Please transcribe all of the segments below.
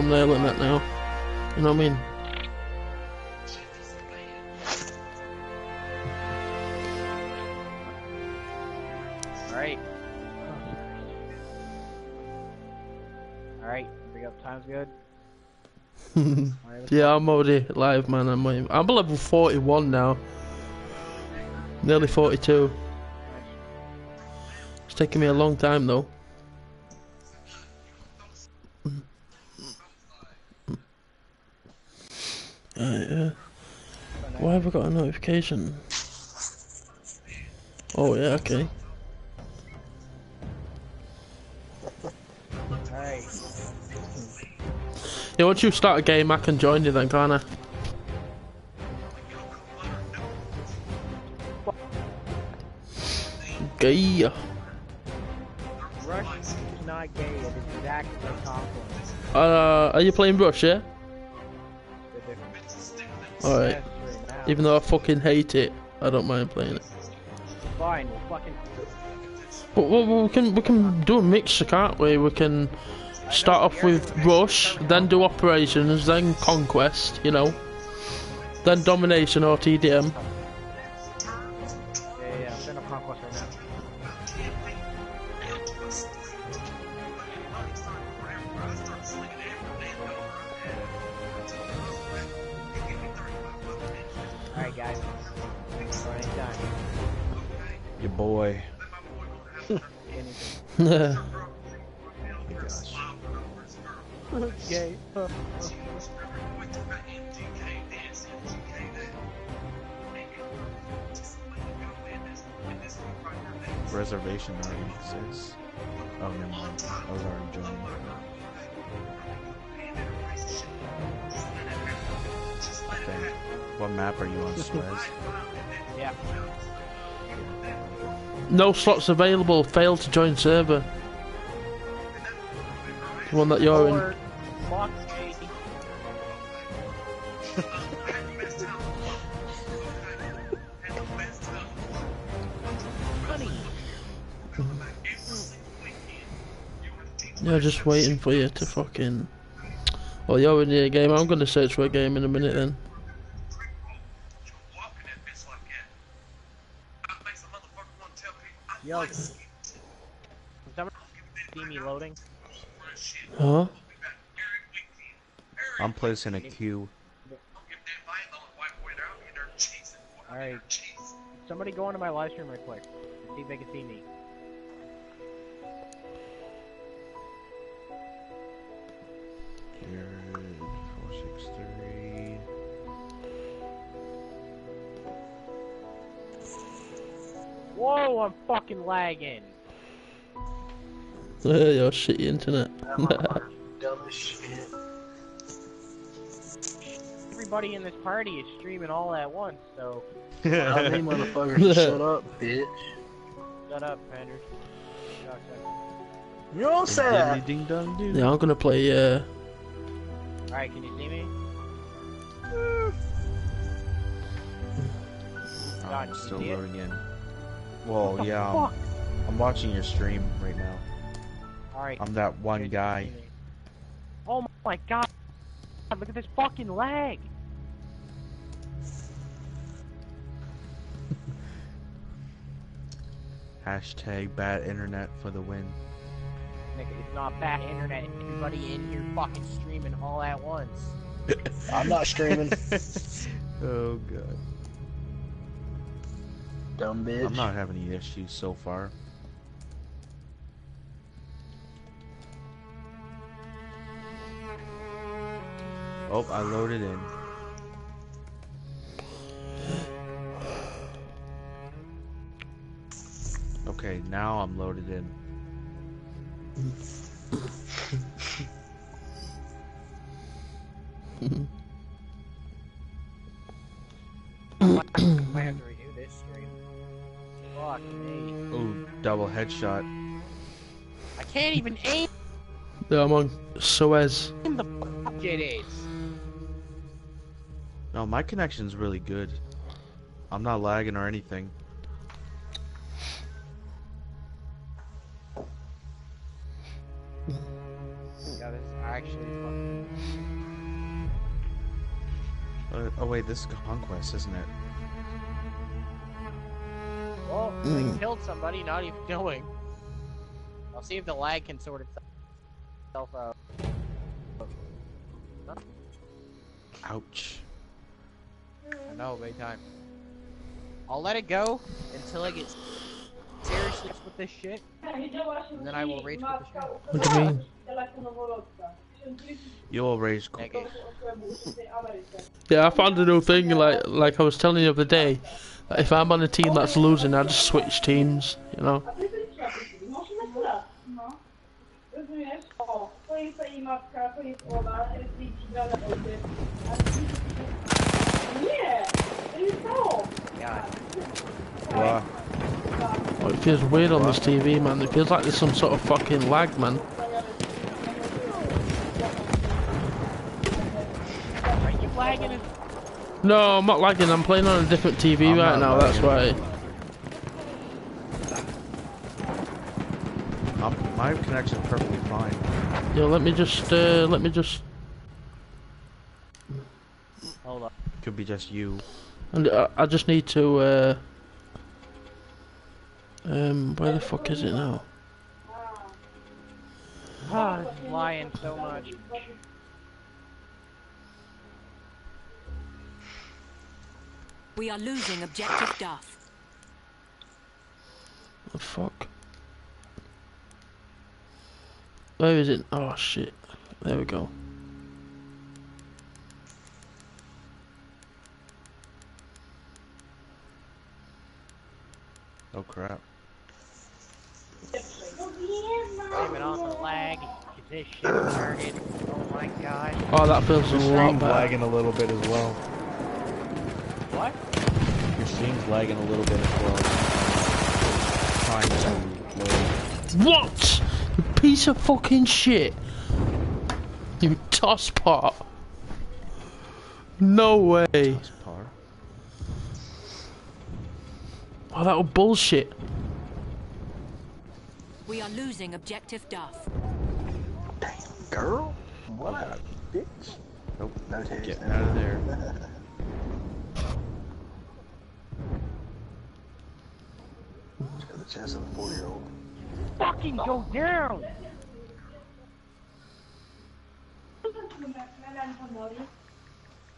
thumbnail and that now. You know what I mean? Alright. Alright, bring up time's good. Yeah, I'm already live, man. I'm. I'm level 41 now. Nearly 42. It's taking me a long time though. Uh, yeah. Why have I got a notification? Oh yeah, okay. Alright. Yeah, once you start a game, I can join you then, can't I? Gay. Rush is not gay, it is exactly compliment. Uh, are you playing Rush, yeah? Alright. Right. Even though I fucking hate it, I don't mind playing it. Fine, we'll fucking. But we, we can we can do a mixture, can't we? We can start off with Rush, then do Operations, then Conquest, you know, then Domination or TDM. Boy. Oh my gosh. Gay. Reservation already says. Oh, never mind. I was already joining. Okay. What map are you on, Suez? yeah. No slots available. Failed to join server. The one that you're in. Me. Yeah, just waiting for you to fucking. Well, you're in the game. I'm gonna search for a game in a minute then. Yo. Is someone see me loading? Huh? I'm placing a queue. Alright. Somebody go into my live stream real quick. See if they can see me. Jared, 463. Whoa, I'm fucking lagging. your shitty internet. Dumb as shit. Everybody in this party is streaming all at once, so Tell me, motherfucker, shut up, bitch. shut up, Panders. You don't say Diddly that. ding dong doo. yeah, I'm gonna play. Uh, Alright, can you see me? Oh, God, I'm still see it? loading in. Well, yeah, I'm. I'm watching your stream right now. Alright. I'm that one can guy. Oh my god! Look at this fucking lag! Hashtag bad internet for the win. Nigga, it's not bad internet. Everybody in here fucking streaming all at once. I'm not streaming. oh god. Dumb bitch. I'm not having any issues so far. Oh, I loaded in. Okay, now I'm loaded in. I Fuck me. Ooh, double headshot. I can't even aim yeah, I'm on Suez. the fuck it is. No, my connection's really good. I'm not lagging or anything. Yeah, this actually fucking Uh, oh wait, this is Conquest, isn't it? Well, Mm. they killed somebody, not even knowing. I'll see if the lag can sort itself out. Ouch. I know, big time. I'll let it go until I get seriously with this shit, and then I will rage with the show. What do you mean? You'll rage. qu- Negative. Yeah, I found a new thing. Like like I was telling you the other day. That If I'm on a team that's losing, I just switch teams. You know. No. Rozumiesz? O, to jest jej matka, to jest ona, to jest jej dane ojciec. A ty- Nie! To jest to! God. Wow. Oh, it feels weird on this TV, man. It feels like there's some sort of fucking lag, man. Are you lagging it? No, I'm not lagging. I'm playing on a different TV I'm right not now. That's why. lagging. Um, my connection's perfectly fine. Yo, let me just uh, let me just. Hold up. Could be just you. And I, I just need to. Uh, um, where the fuck is it now? Ah, this is lying so much. We are losing objective Duff. The fuck? Where is it? Oh shit! There we go. Oh crap. Blame it on the lag. This shit started. Oh my god. Oh, that feels a Your lot stream's better. lagging a little bit as well. What? Your stream's lagging a little bit as well. Trying to load. What? You piece of fucking shit! You toss pot! No way! That's. Oh, that was bullshit. We are losing objective Duff. Damn, Girl? What a bitch. Nope. No titties. Getting out of there. She's chest of a four-year-old. Fucking go down!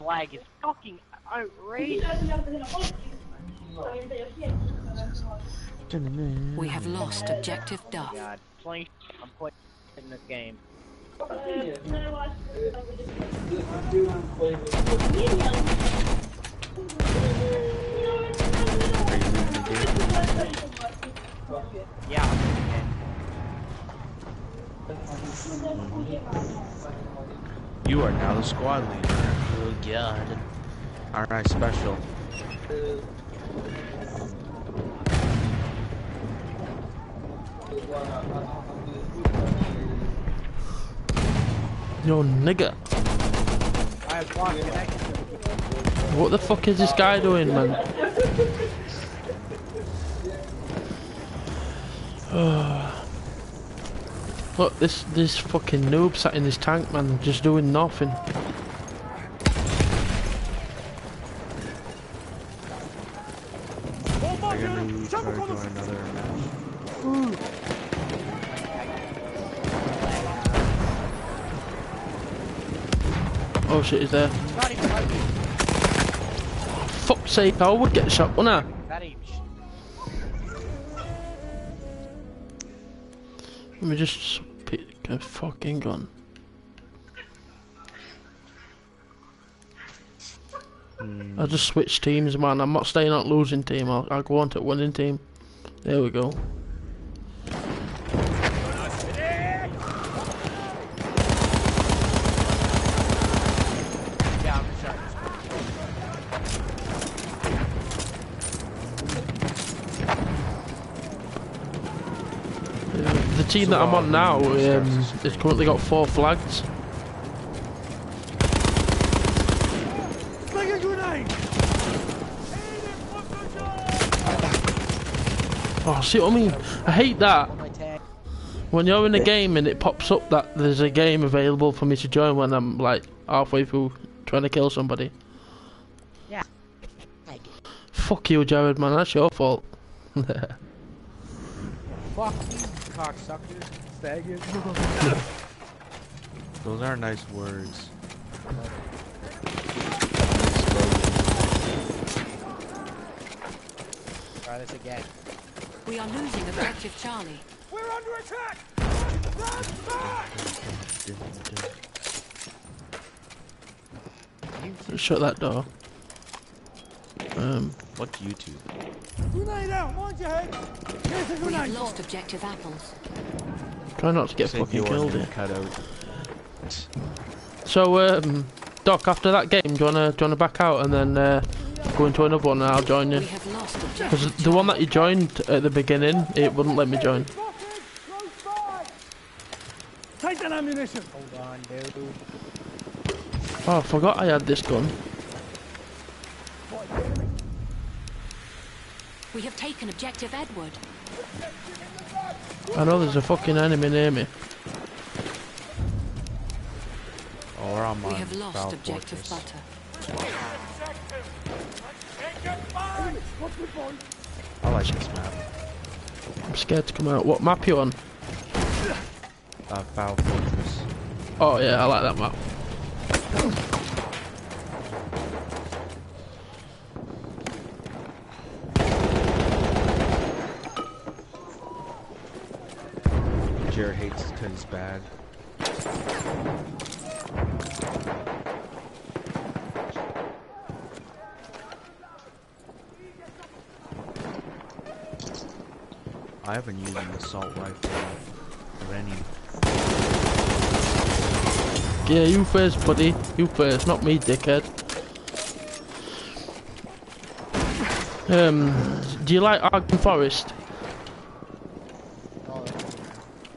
Lag is fucking outrageous. We have lost objective Duff. God, please, I'm quitting this game. Yeah. You are now the squad leader. Oh god. Alright, special. Yo, nigga. I have lost connection. What the fuck is this guy doing, man? Look, this this fucking noob sat in this tank, man, just doing nothing. Oh shit, he's there. Fuck's sake, I would get shot, wouldn't I? Let me just pick a fucking gun. Hmm. I just switched teams, man. I'm not staying on losing team. I'll, I'll go on to winning team. There we go. Yeah, I'm sorry. Uh, The team that I'm on now um, has currently got four flags. Oh, see what I mean? I hate that. When you're in a game and it pops up that there's a game available for me to join when I'm like halfway through trying to kill somebody. Yeah. Fuck you, Jared, man. That's your fault. Fuck you, cocksucker. Faggot. Those are nice words. Try this again. We are losing the objective Charlie. We're under attack! Run back! Shut that door. Um, What's YouTube? We have lost objective apples. try not to get Save fucking yours killed here. cut out. So, um, Doc, after that game, do you wanna do you wanna back out and then uh, go into another one, and I'll join you? We have lost Because the one that you joined at the beginning, it wouldn't let me join. Hold on, dude. Oh, I forgot I had this gun. We have taken objective Edward. I know there's a fucking enemy near me. Oh, we're on We have lost Val objective Fortress. butter. I like this map. I'm scared to come out. What map you on? Uh, Fao Fortress. Oh yeah, I like that map. Hates because it's bad. I haven't used an assault rifle of any. Yeah, you first, buddy. You first, not me, dickhead. Um, do you like Argonne Forest? Oh, that's-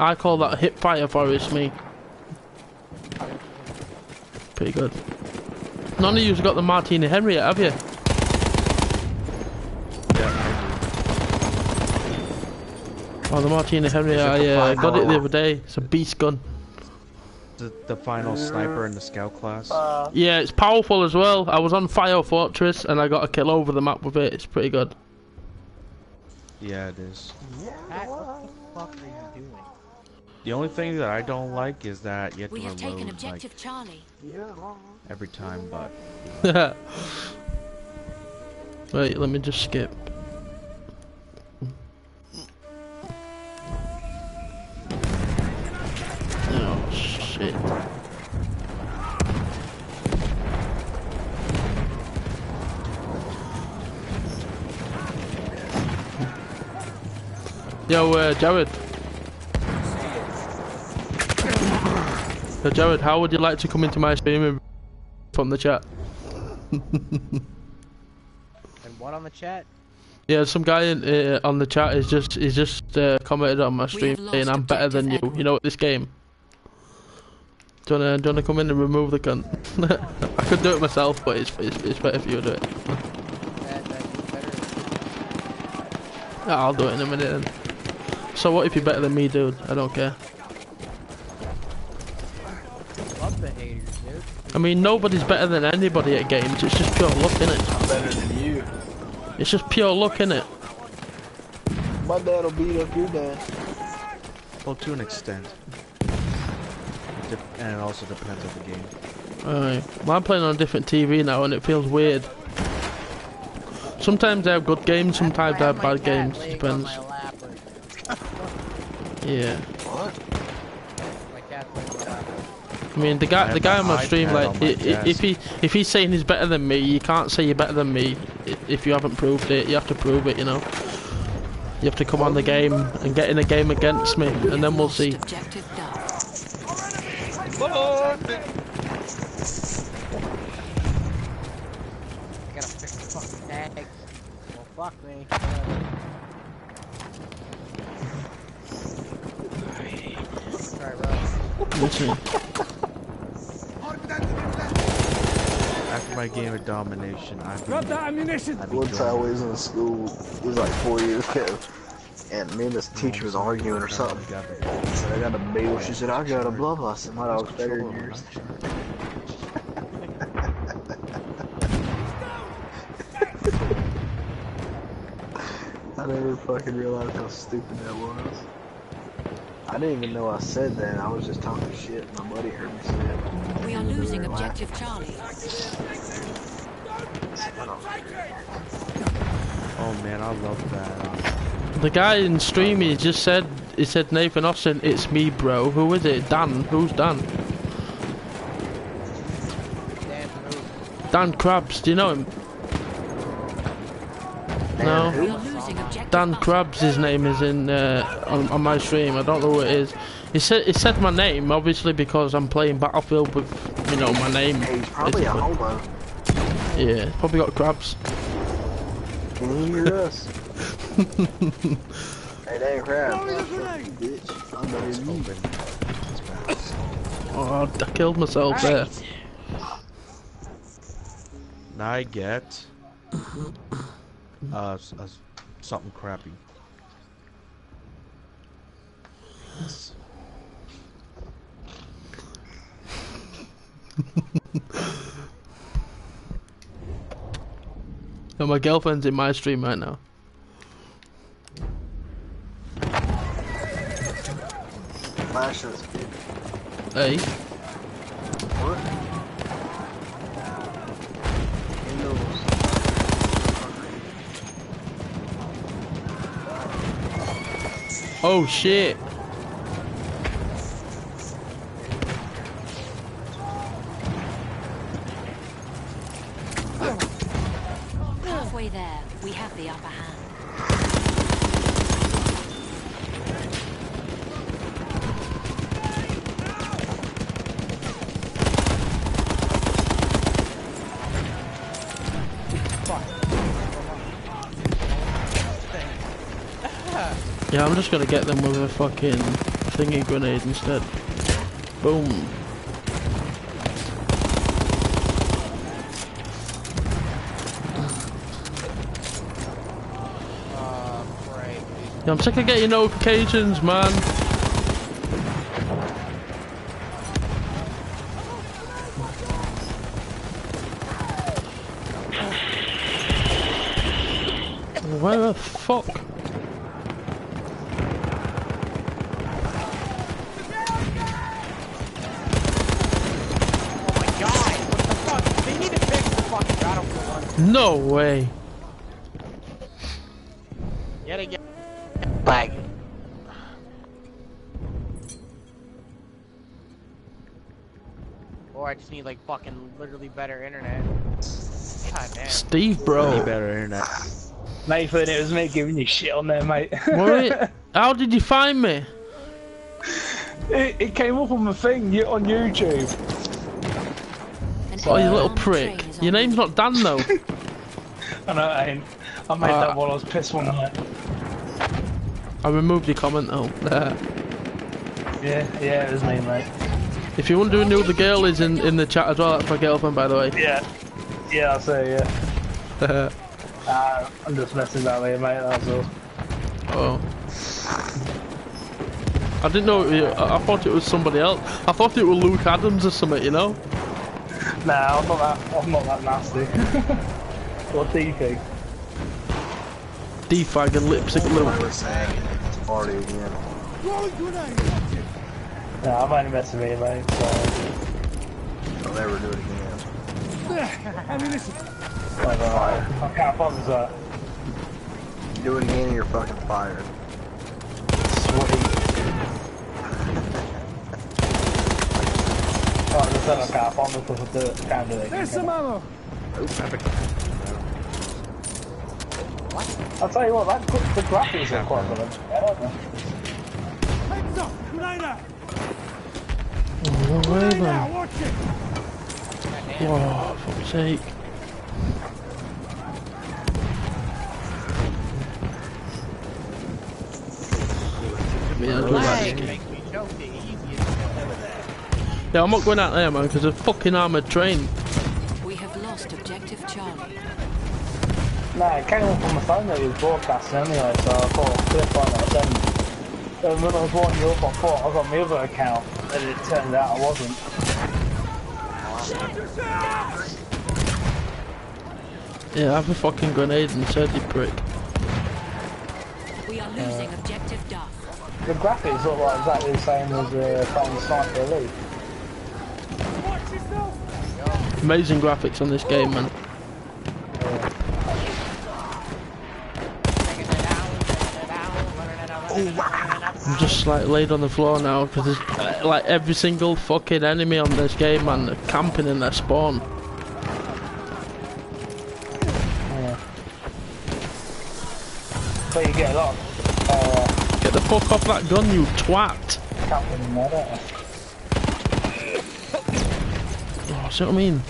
I call that hip fire forest, me. Pretty good. None of you's got the Martini Henry yet, have you? Yeah, Oh, the Martini Henry, I uh, got it the other day. It's a beast gun. The, the final sniper in the scout class. Yeah, it's powerful as well. I was on Fire Fortress and I got a kill over the map with it. It's pretty good. Yeah, it is. Pat, what the fuck are you doing? The only thing that I don't like is that you have to We have taken reload like Charlie. every time, but Wait, let me just skip. Oh shit. Yo, uh, Jared. Yo, Jared, how would you like to come into my stream from the chat? And what on the chat? Yeah, some guy in, uh, on the chat is just is just uh, commented on my stream saying I'm better than you. objective You know, this game. Do you wanna do you wanna come in and remove the gun? I could do it myself, but it's it's, it's better if you do it. That, that's better. Yeah, I'll do it in a minute. Then. So what if you're better than me, dude? I don't care. Love the haters, dude. I mean, nobody's better than anybody at games. It's just pure luck, innit? Better than you. It's just pure luck, innit? My dad'll beat up your dad. well, to an extent. Dep- and it also depends on the game. Alright. Well, I'm playing on a different TV now, and it feels weird. Sometimes I have good games, sometimes I have bad games. laying Depends. my lap or- Yeah. What? My cat's laying on my lap. I mean, the guy, have the guy on my my stream, like, on my i- i- if he, if he's saying he's better than me, you can't say you're better than me if you haven't proved it. You have to prove it, you know. You have to come on the game and get in a game against me, and then we'll see. Objective Duff. I gotta fix the fucking tag. Well, fuck me. Sorry, bro. We'll see. After my game of domination, I've Grab been, that ammunition! I've been One time we was in school, it was like four years ago, and me and this teacher was arguing or something. I said, I got a bagel. She said, I got a blah blah. I said, my dog's better than yours. I never fucking realized how stupid that was. I didn't even know I said that. I was just talking shit. My buddy heard me say it. We are losing objective Charlie. Oh man, I love that. The guy in stream, he just said, he said Nathan Austin, it's me, bro. Who is it? Dan. Who's Dan? Dan Krabs. Do you know him? No. We are losing objective Dan Krabs, his name is in uh, on, on my stream. I don't know who it is. He said he said my name, obviously because I'm playing Battlefield with you know my name. Hey, he's probably a homo. Yeah, probably got crabs. Can you hear us? hey, that ain't crap. Bitch. I know you. Oh, I killed myself there. now I get uh, s- s- something crappy. And my girlfriend's in my stream right now. Flash this bitch. Hey, What? Oh shit. Halfway there, we have the upper hand. Yeah, I'm just gonna get them with a fucking thingy grenade instead. Boom. Uh. Yeah, I'm sick of getting notifications, man. Where the fuck? Oh my god! What the fuck? They need to fix the fucking battlefield one. No way. Yet again. Lag. Or I just need like fucking literally better internet. God damn. Steve, Any bro. better internet? Nathan, it was me giving you shit on there, mate. What? How did you find me? it, it came up on the thing you- on YouTube. An Oh, you little prick. Your name's not Dan, though. I know ain't. I made Uh, that while I was pissed one night. I removed your comment, though. There. Yeah, yeah, it was me, mate. If you're wondering who the girl is in, in the chat as well, that's my girlfriend, by the way. Yeah, yeah, I'll say yeah. Uh, I'm just messing that way, mate. That's all. oh. I didn't know. It, I I thought it was somebody else. I thought it was Luke Adams or something, you know? Nah, I'm not that. I'm not that nasty. what do you think? Defag and lipstick I Luke. was saying it's a party again. Nah, I'm only messing with you, mate. So, I'll never do it again. whatever. I can't promise that. Do it again, you're fucking fired. Sweet. Oh, I just said I can't promise because I do it. Can't do it. There's some ammo. I'll tell you what, that the graphics are quite good. aren't they? No way, man. Whoa, fuck's sake. Yeah, I'll do that. Lag makes me choke the easiest. Yeah, I'm not going out there, man, because a fucking armoured train. Nah, it came up on my phone that it was broadcasting anyway, so I thought I'd click on it. Then, then when I was warming you up, I thought I got my other account, and it turned out I wasn't. Yeah, I have a fucking grenade and said you prick. We are losing objective Duff. The graphics look like exactly the same as uh, Phantom Sniper Elite. Amazing graphics on this game, man. I'm just like laid on the floor now because there's uh, like every single fucking enemy on this game, man, are camping in their spawn. Yeah. But you get a lot of uh, Get the fuck off that gun, you twat! camping in there. Oh, see what I mean?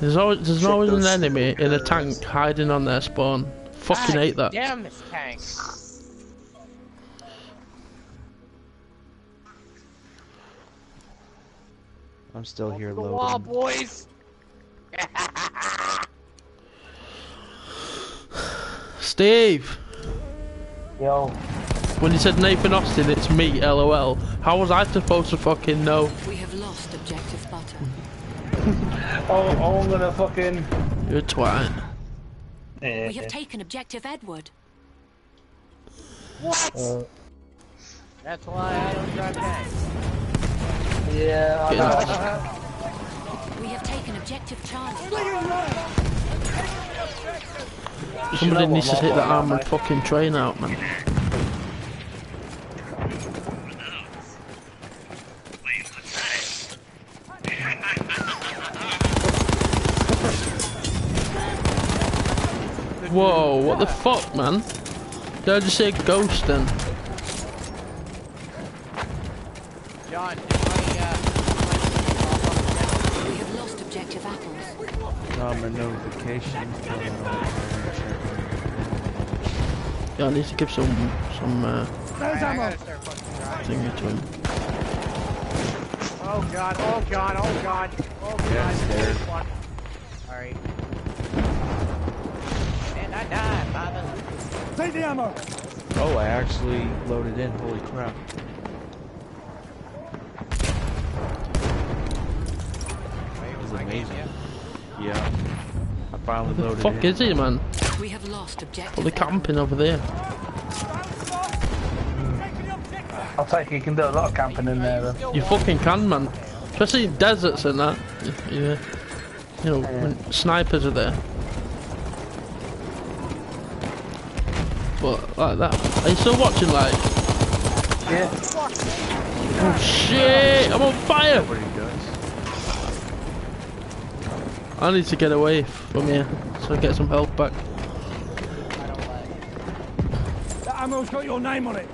There's always there's Check always an enemy in a tank hiding on their spawn. Fucking hate that. Damn this tank. I'm still here The wall, boys. Steve, Yo, when you said Nathan Austin, it's me. LOL. How was I supposed to fucking know? We have lost objective butter. oh, oh, I'm gonna fucking. You're a twat. We have taken objective Edward. What? Uh, That's why I don't drive tanks. Yeah, I know. We have taken objective Charlie. Somebody needs to what take my that armored fucking train out, man. Whoa, what the fuck, man? Did I just say ghost then? John, did my, uh, We have lost objective apples. Um, a notification. coming on. Yeah, I need to give some, some, uh, Alright, I gotta start fucking driving. thingy to him. Oh god, oh god, oh god, oh god. Yeah, it's there. Fuck. Alright. And I died, father. Oh, I actually loaded in. Holy crap. Wait, was was I getting amazing. You? Yeah. I finally The loaded fuck in. is he, man? We have lost objective. Fully Edward. camping over there. I'll take it. You can do a lot of camping in there. Then. You fucking can, man. Especially in deserts and that. Yeah. You know, when snipers are there. But like that. Are you still watching, like? Yeah. Oh shit! I'm on fire! What he does. I need to get away from here so I get some health back. I don't like. That ammo's got your name on it.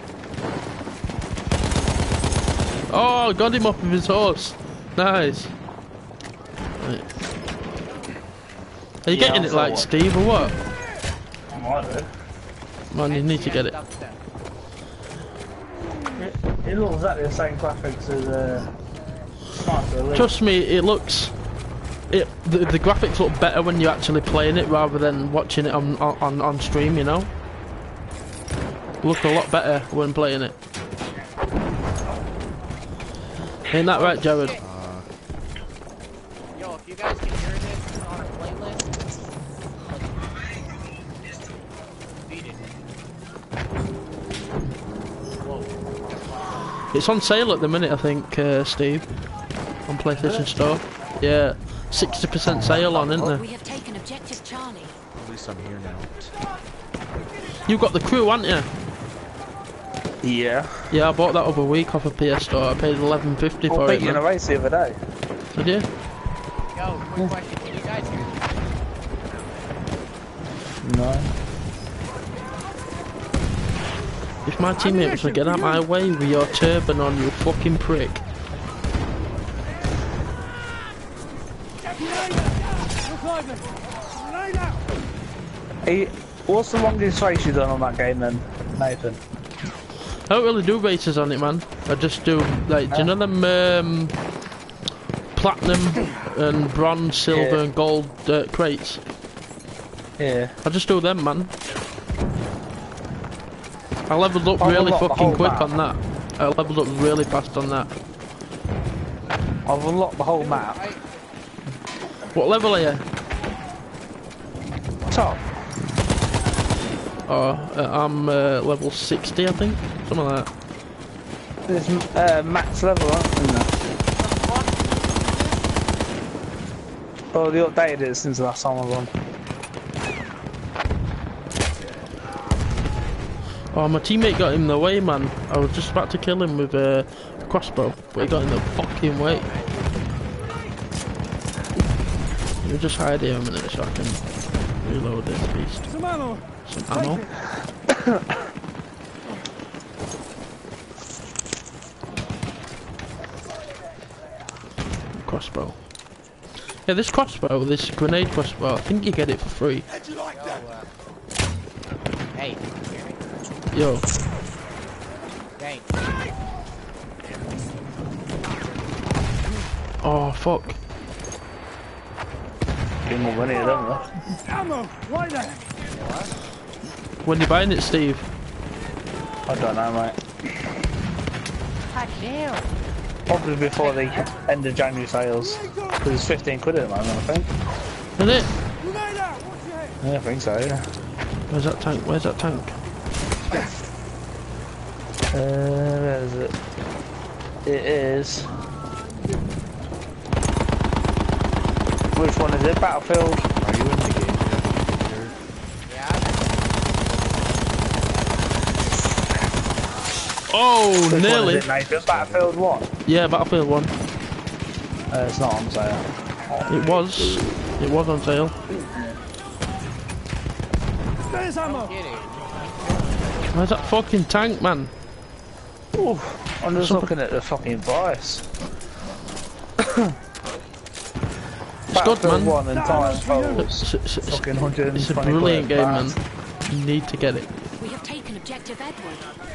Oh, got him off of his horse. Nice. Right. Are you Yeah, getting I'm it like what? Steve or what? I might do. Man, you need to get it. It, it looks exactly the same graphics as uh, Trust me, it looks. It the, the graphics look better when you're actually playing it rather than watching it on on, on stream. You know, look a lot better when playing it. Ain't that right, Jared? Yo, if you guys can hear this on a playlist, beat it. Whoa. It's on sale at the minute, I think, uh, Steve, on PlayStation Store. Yeah, sixty percent sale on, isn't there? We have taken objective Charlie. At least I'm here now. You got the crew, haven't you? Yeah. Yeah, I bought that over a week off a PS Store. I paid eleven fifty I for beat it. you in a race the other day. Did you? Yo, quick question, can you guys hear me? No. If my teammates would get out my way with your turban on, you fucking prick. Hey, what's the longest race you've done on that game then, Nathan? I don't really do races on it, man. I just do like, do you know them um, platinum and bronze, silver, Yeah. and gold uh, crates? Yeah. I just do them, man. I leveled up I've really fucking quick map. on that. I leveled up really fast on that. I've unlocked the whole map. What level are you? Top. Or uh, I'm uh, level 60, I think, something like that. It's uh, max level, isn't it? Oh, they updated it since the last time I was on. Oh, my teammate got in the way, man. I was just about to kill him with a crossbow, but he got in the fucking way. You just hide here a minute so I can reload this beast. Some ammo. Crossbow. Yeah, this crossbow, this grenade crossbow, I think you get it for free. Hey, you hear me? Yo, Dang. oh fuck. Give more money I don't though. Ammo. Right there. When you buying it, Steve? I don't know, mate. God damn. Probably before the end of January sales. Because it's 15 quid at the moment, I think. Is it? Grenade out. Watch your head. Yeah, I think so, yeah. Where's that tank? Where's that tank? Uh, where is it? It is. Which one is it? Battlefield? Are you in the game yet? Yeah. Oh, Which one nearly. is it, Nathan? Battlefield 1? Yeah, Battlefield 1. Uh, it's not on sale. It was. It was on sale. There's ammo. Where's that fucking tank, man? Ooh, I'm just Some- looking at the fucking price. It's good, man. 1 and Titanfall was It's, it's, it's, fucking 120 it's a brilliant quid. game, man. You need to get it. We have taken objective Edward.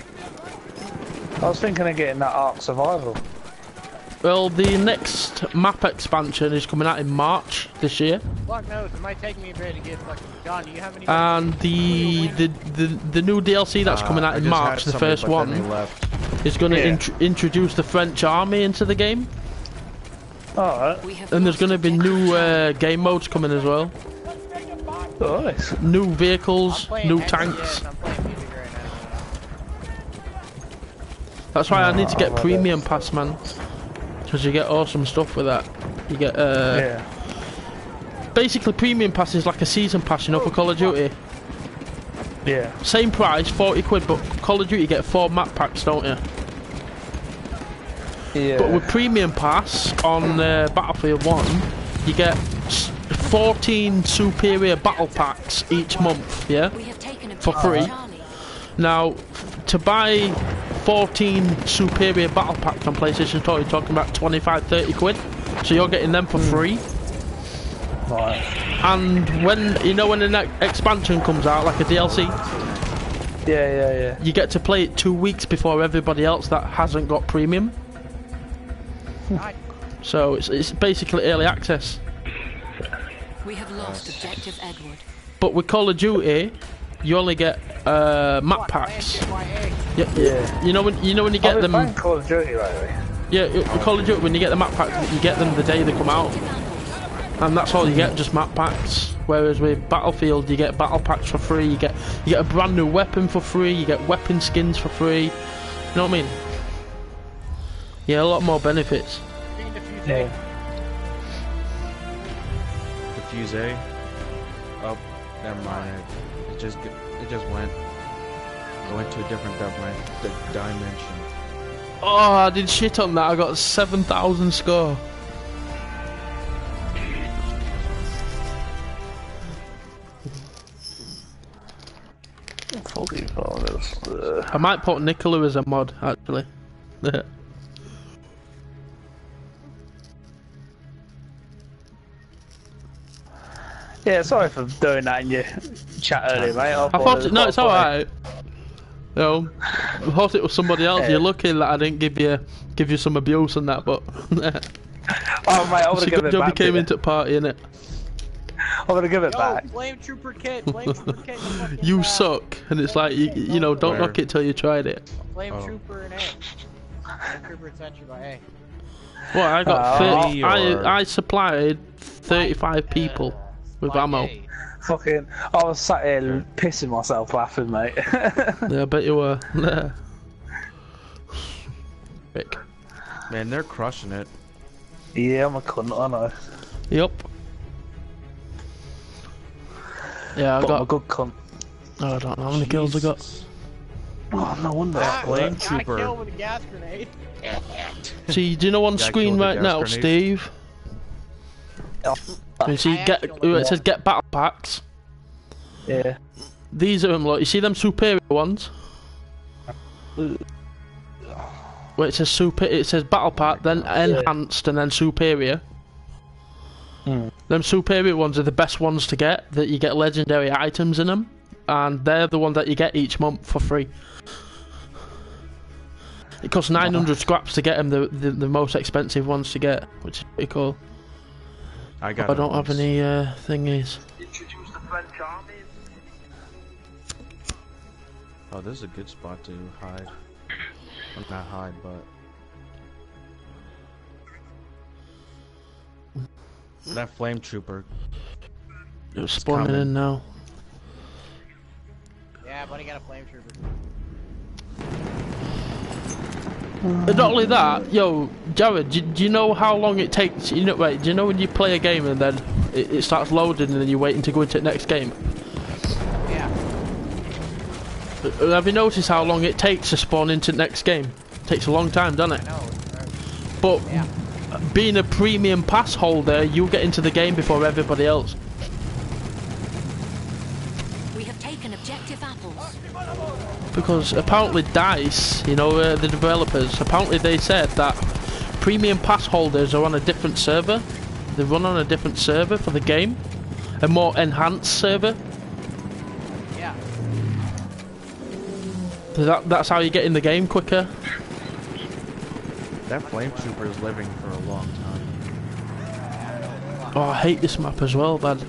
I was thinking of getting that Ark Survival. Well, the next map expansion is coming out in March this year, Fuck knows, it might take me a bit to get fucking. John, do you have any? and the the the, the new DLC that's coming Uh, out I in March, the first one, is going to Yeah. int- introduce the French army into the game, Alright, and there's going to be new uh, game modes coming as well, nice. new vehicles, new MCS, tanks. That's why I need to get I love premium pass, man, because you get awesome stuff with that. You get uh, Yeah. basically premium pass is like a season pass, you know, for Call of Duty. Yeah. Same price, 40 quid, but Call of Duty you get four map packs, don't you? Yeah. But with Premium Pass on uh, Battlefield 1, you get 14 superior battle packs each month, yeah? We have taken For free. Now, to buy 14 superior battle packs on PlayStation Store, you're talking about 25, 30 quid. So you're getting them for hmm. free. Right. And when, you know when the next expansion comes out, like a DLC, Yeah, yeah, yeah. you get to play it two weeks before everybody else that hasn't got premium. God, So it's, it's basically early access. We have lost objective Edward. But with Call of Duty, you only get uh, map packs. Yeah, Yeah. You know when you know when you get I've them. been playing Call of Duty lately. Yeah, with Call of Duty when you get the map packs, you get them the day they come out, and that's all you get, just map packs. Whereas with Battlefield, you get battle packs for free. You get you get a brand new weapon for free. You get weapon skins for free. You know what I mean? Yeah, a lot more benefits. Speaking Yeah. The A. Oh, never mind. It just it just went. It went to a different dimen- di- dimension. Oh, I did shit on that. I got seven thousand score. Fucking fathers. I might put Nicola as a mod actually. Yeah, sorry for doing that in your chat earlier, mate. I thought it, no, it's all right. No, I thought it was somebody else. Yeah. You're lucky that I didn't give you give you some abuse and that, but Oh, mate, I would it's a have given good it job you back. came into the party, innit? I would have given it Yo, back. Flame Trooper Kit, Flame Trooper Kit, You uh, suck, and it's like you, you know, don't Where? knock it till you tried it. Flame Oh. Trooper and A. Flame Trooper sent you by A. Well, I got Uh, 30, or- I I supplied 35 people. with ammo. hey, Fucking, I was sat here pissing myself laughing, mate. Yeah, I bet you were. Rick. Man, they're crushing it. yeah, I'm a cunt, I know. Yup. Yeah, I But I'm a good cunt. Oh, I don't know how many kills I got. Jesus. Oh, no wonder. ah, flame got a trooper. kill with a gas grenade. See, do you know on Guy screen killed with a right now, grenade. Steve? You see, I get actually- it says get battle packs. Yeah. These are them. Look, you see them superior ones. Where it says super, it says battle pack, then enhanced, and then superior. Hmm. Them superior ones are the best ones to get. That you get legendary items in them, and they're the one that you get each month for free. It costs 900 scraps to get them, the, the the most expensive ones to get, which is pretty cool. I got. I don't have any uh, thingies. Oh, this is a good spot to hide. Well, not hide, but. That flame trooper. It's spawning coming. in now. Yeah, buddy got a flame trooper. And not only that, yo, Jared, do, do you know how long it takes? You know, wait, do you know when you play a game and then it, it starts loading and then you're waiting to go into the next game? Yeah. Have you noticed how long it takes to spawn into the next game? It takes a long time, doesn't I it? know. But Yeah. being a premium pass holder, you get into the game before everybody else. We have taken objective apples. Because apparently DICE, you know, uh, the developers, apparently they said that premium pass holders are on a different server. They run on a different server for the game, a more enhanced server. Yeah. So That, that's how you get in the game quicker. That flame trooper is living for a long time. Oh, I hate this map as well, man.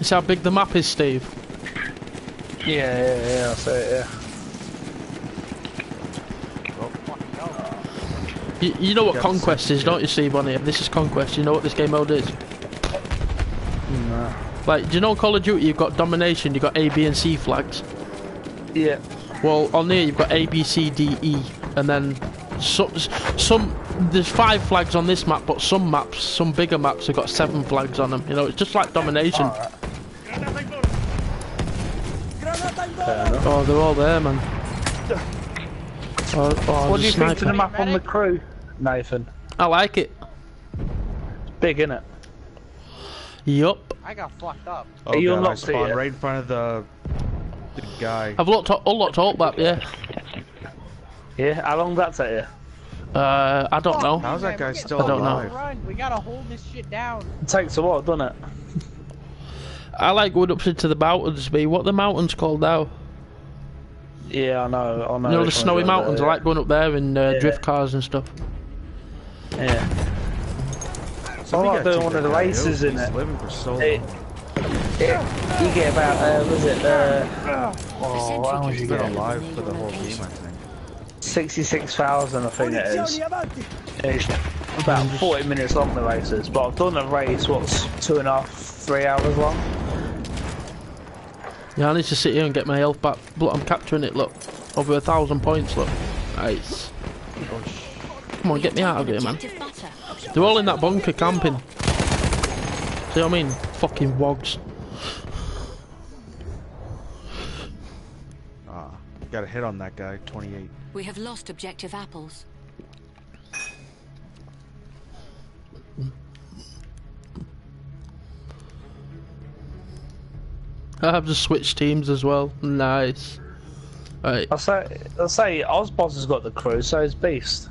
See how big the map is, Steve? Yeah, yeah, yeah, I see it, yeah. You, you know what Conquest is, don't you, on here? This is Conquest, you know what this game mode is? No. Like, do you know Call of Duty you've got Domination, you've got A, B and C flags? Yeah. Well, on here you've got A, B, C, D, E, and then some, some, there's five flags on this map, but some maps, some bigger maps have got seven flags on them, you know, it's just like Domination. Oh, they're all there, man. Oh, oh, What do you there's think to the sniper. map on the crew, Nathan? I like it. It's Big, innit? Yup. I got fucked up. Oh Are you god, I unlocked it spawned right in front of the the guy. I've looked, unlocked all map, yeah. Yeah, how long that take you? Uh, I don't know. How's that guy we still I don't know. Run. We gotta hold this shit down. It takes a while, doesn't it? I like going up into the mountains, me. What the mountains called now? Yeah, I know, I know. You know the snowy mountains. I yeah. like going up there in uh, Yeah. drift cars and stuff. Yeah. Somebody I like doing one of the races in it. living for so It, long. it, you get about, uh, was it, uh, oh, sentry how much kit you He's been get? alive for the whole game, I think. 66,000 I think it is. It's about 40 minutes long, the races, but I've done a race, what's two and a half, three hours long? Yeah, I need to sit here and get my health back. Look, I'm capturing it. Look, over a thousand points. Look, nice. Come on, get me out of here, man. They're all in that bunker camping. See what I mean? Fucking wogs. Ah, got a hit on that guy. 28. We have lost objective apples. I have just switched teams as well. Nice. Right. I say, I say, Ozboss has got the crew, so is Beast.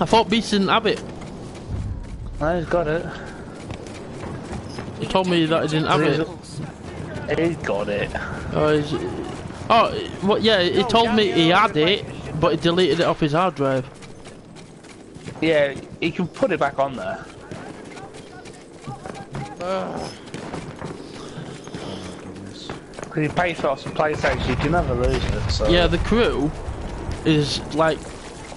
I thought Beast didn't have it. No, he's got it. He told me that he didn't have it. Apples. He's got it. Oh, is it- oh, what? Yeah, he told me he had it, but he deleted it off his hard drive. Yeah, he can put it back on there. Goodness. Because you pay for it off the PlayStation, you can never lose it. So. Yeah, the crew is like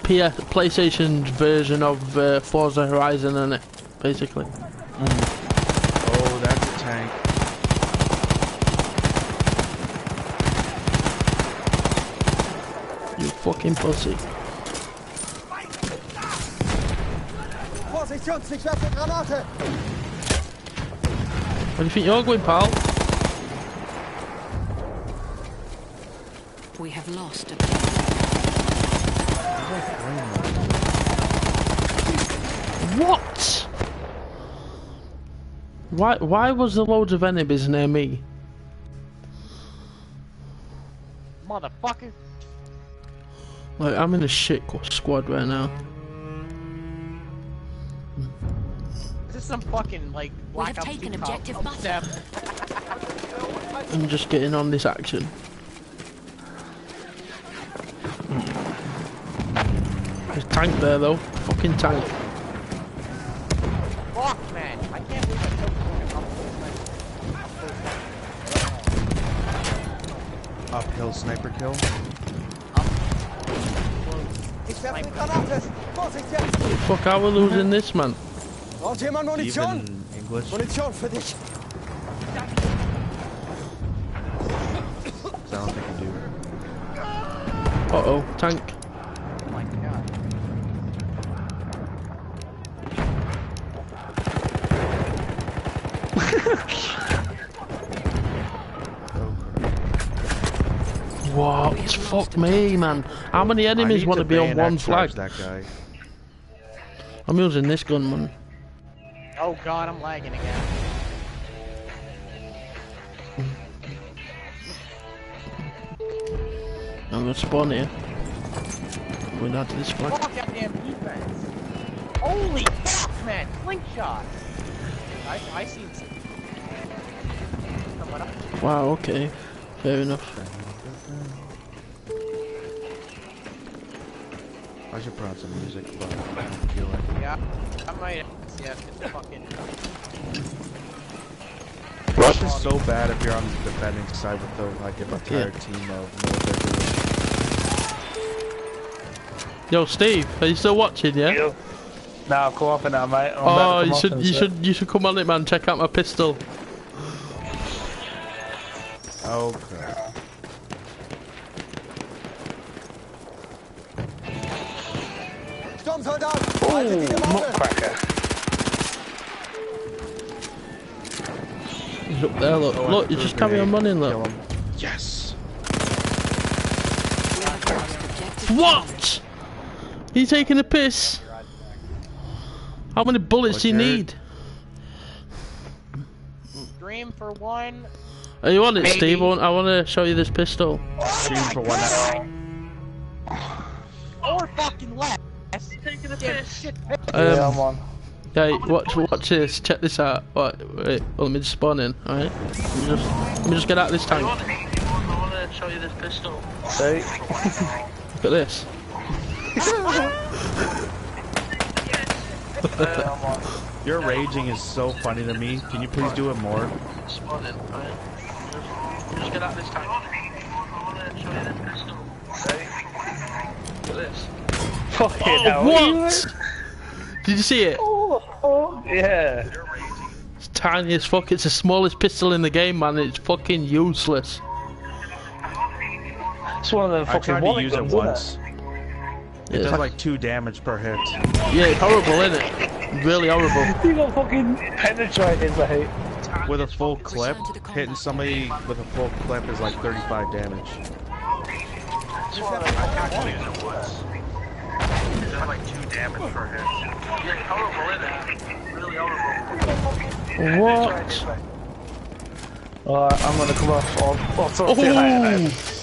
PS PlayStation's version of uh, Forza Horizon, and it. basically. Oh, that's a tank. You fucking pussy. Vorsicht, Jungs, ich werfe Granate! Where do you think you're going, pal? We have lost a What? Why? Why was there loads of enemies near me? Motherfucker. Like I'm in a shit squad right now. Is this some fucking, like, Black have Ops taken objective concept? I'm just getting on this action. There's a tank there though. Fucking tank. Fuck, man. I can't believe I killed fucking Uphill sniper kill. Ich werfe Granate! Vorsicht jetzt! Fuck, how we're losing this man? Braucht jemand Munition? Even English. Munition für! I don't think you do. Uh oh, tank. Oh my god. What? Fuck me, man. How many enemies want to be on one flag? That guy. I'm using this gun, man. Oh god, I'm lagging again. I'm gonna spawn here. Going down to this flag. Fuck goddamn defense. Holy fuck, man. Slingshot. I, I seen some. Wow, okay. Fair enough. I should put on some music, but I don't feel like. Yeah, I might. Yeah, it's fucking. Rush is so bad if you're on the defending side with the like an entire yeah. team of know what they're doing. Yo, Steve, are you still watching? Yeah. You. Nah, come up in now, mate. I'm Oh, you should, you and should, you should come on it, man. Check out my pistol. Okay. Sturmsoldat! Oh, Haltet nutcracker. He's up there. Look, Oh, look. I You just carry on running. Kill Look. Yes. We have lost objective What? He's taking a piss. How many bullets do you Roger. need? Stream for one. Are you on it, Maybe. Steve? I want, to show you this pistol. Stream for one. Or fucking less. Taking a piss. Shit. yeah, Um, I'm on. yeah, watch, watch this. Check this out. What? Wait, well, let me just spawn in. All right. Let me just, let me just get out of this tank. I want to show you this pistol. See? Look at this. Yeah, I'm on. Your raging is so funny to me. Can you please do it more? Spawn in. All right. Just, just get out of this tank. I want to show you this pistol. Look at this. Fucking Oh, what? Did you see it? Yeah. It's tiny as fuck. It's the smallest pistol in the game, man. It's fucking useless. It's one of them I fucking tried to use guns, isn't once. It Yeah, does like two damage per hit. yeah, it's horrible, isn't it? Really horrible. You got fucking penetrated, mate. With a full clip, Return to the hitting somebody with a full clip is like 35 damage. What? Alright, I'm gonna come off. I'll, I'll talk to you oh. later,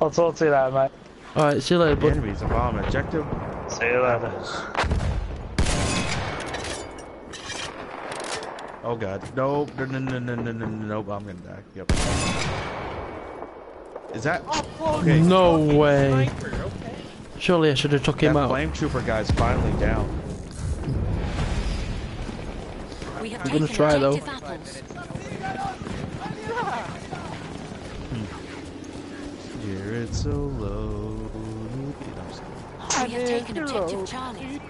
I'll talk to you later, mate. Alright, see you later, buddy. Enemies of bomb objective. See you later. Oh god. Nope. No, no, no, no, no, no, nope. I'm gonna die. Yep. Is that? Oh, okay. No way. Surely I should have took that him out. flame trooper guy's finally down. We have I'm gonna try though. Apples. It's so low. I'm just kidding. We have taken objective Charlie.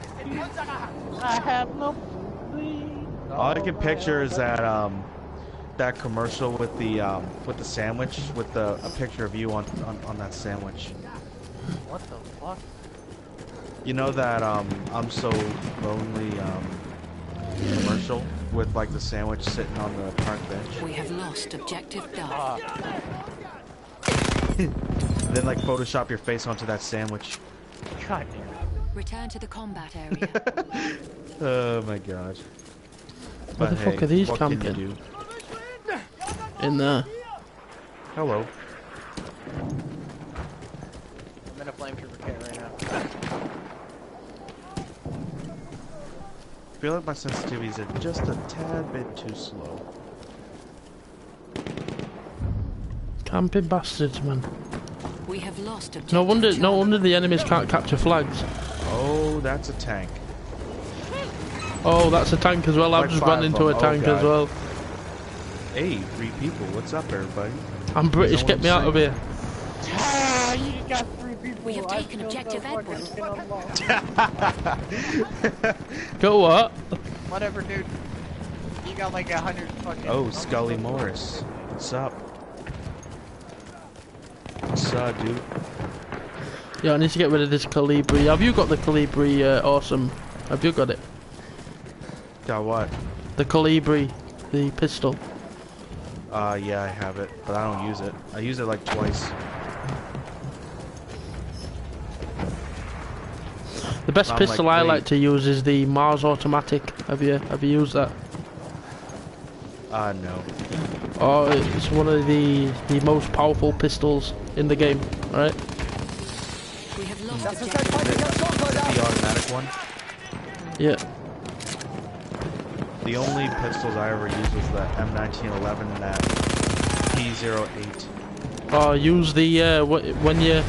I have no. All I can picture is that um, that commercial with the um, with the sandwich, with the a picture of you on on, on that sandwich. What the fuck? You know that um, I'm so lonely um, commercial with like the sandwich sitting on the park bench. We have lost objective Duff. And then like Photoshop your face onto that sandwich. God damn. Return to the combat area. Oh my gosh. Where But the fuck are these what can you camping? In there. Hello. I'm in a flamethrower kit right now. I feel like my sensitivities are just a tad bit too slow. Camping bastards, man. We have lost objective No wonder, no wonder the enemies can't capture flags. Oh, that's a tank. Oh, that's a tank as well. I've Like just five run into a them. Oh, tank as well. Hey, three people. What's up, everybody? I'm British. know Get me out of here. Ah, you got three people. We have taken objective fucking Edward. Go what? Whatever, dude. You got like a hundred fucking. Oh, Scully Morris. What's up? Up, dude? Yeah, I need to get rid of this Kolibri. Have you got the Kolibri? Uh, awesome. Have you got it? Got what? The Kolibri, the pistol. Uh, yeah, I have it, but I don't use it. I use it like twice. The best I'm pistol like, I like to use is the Mars Automatic. Have you have you used that? Uh, no. Oh, it's one of the the most powerful pistols in the game. All right. We have lost Das ist ein objective feindlicher Sturmsoldat! The automatic one. Yeah. The only pistols I ever used was the M1911 and that P08. Oh, use the uh, wh- when you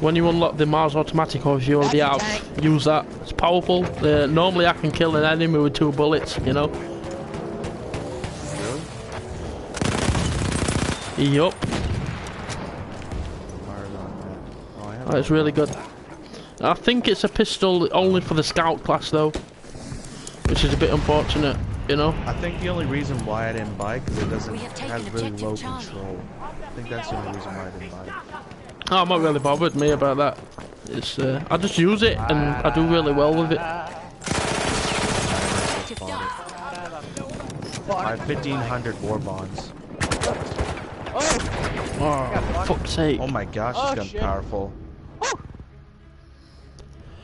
when you unlock the Mars Automatic, or if you already have, use that. It's powerful. Uh, normally, I can kill an enemy with two bullets. You know. Yup. Hard on that. Oh, I That's really good. I think it's a pistol only for the scout class though, which is a bit unfortunate. You know. I think the only reason why I didn't buy it because it doesn't have it has really low Charlie. control. I think that's the only reason why I didn't buy it. Oh, I'm not really bothered me about that. It's uh, I just use it and I do really well with it. I objective never just Duff. bought it. I have 1500 war bonds. Oh, oh. fuck's sake. Oh my gosh, Oh, this gun's shit. powerful.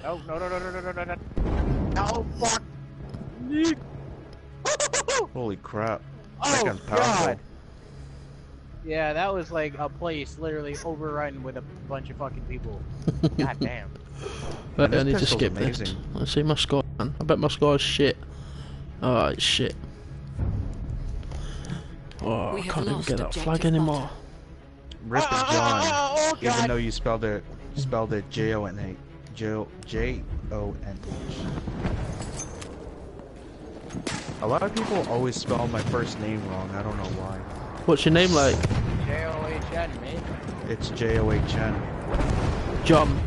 Oh, no, no, no, no, no, no, no, no, no. No, fuck. Holy crap. Oh, that gun's powerful. God. Yeah, that was like a place literally overrun with a bunch of fucking people. God damn. But I need to pistol's skip this. amazing. Let's see my score, man. I bet my score is shit. Oh, it's shit. Oh, We I can't even get that flag objective anymore. Rip Ah, ah, John. ah, oh, Even though you spelled it spelled it J O N A J O J O N H. A lot of people always spell my first name wrong. I don't know why. What's your name like? J-O-H-N, mate. It's J O H N. John.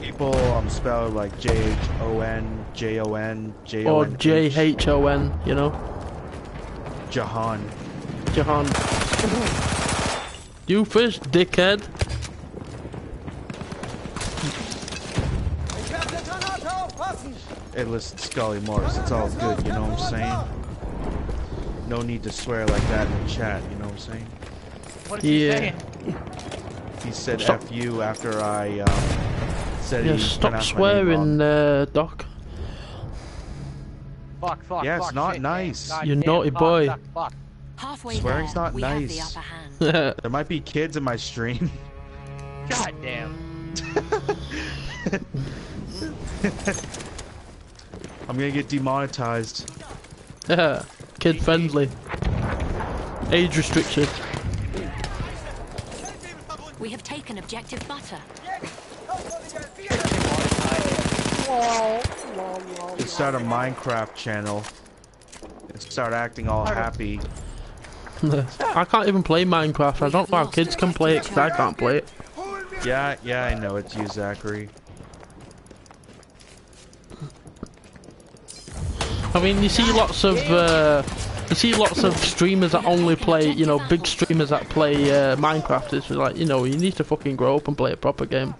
People um spell it like J H O N J O N J O Or N J H O N, you know? Jahan. Jahan. you first, dickhead. Ich werfe Granate aufpassen! Hey, listen, Scully Morris. It's all good. You know what I'm saying? No need to swear like that in the chat. You know what I'm saying? What is he Yeah. saying? He said Stop. "f you" after I um, said Yeah, he stop pronounced my name swearing, wrong. uh, Doc. Fuck, fuck, Yeah, it's fuck, not shit, nice. damn, You naughty fuck, boy. Fuck, fuck. Halfway Swearing's there, not we have the nice. upper hand. There might be kids in my stream. God damn. I'm gonna get demonetized. Yeah, kid friendly. Age restricted. We have taken objective butter. Just start a Minecraft channel. And start acting all happy. I can't even play Minecraft. I don't know how kids can play it 'cause I can't play it. Yeah, yeah, I know it's you, Zachary. I mean, you see lots of uh, you see lots of streamers that only play, you know, big streamers that play uh, Minecraft. It's like, you know, you need to fucking grow up and play a proper game.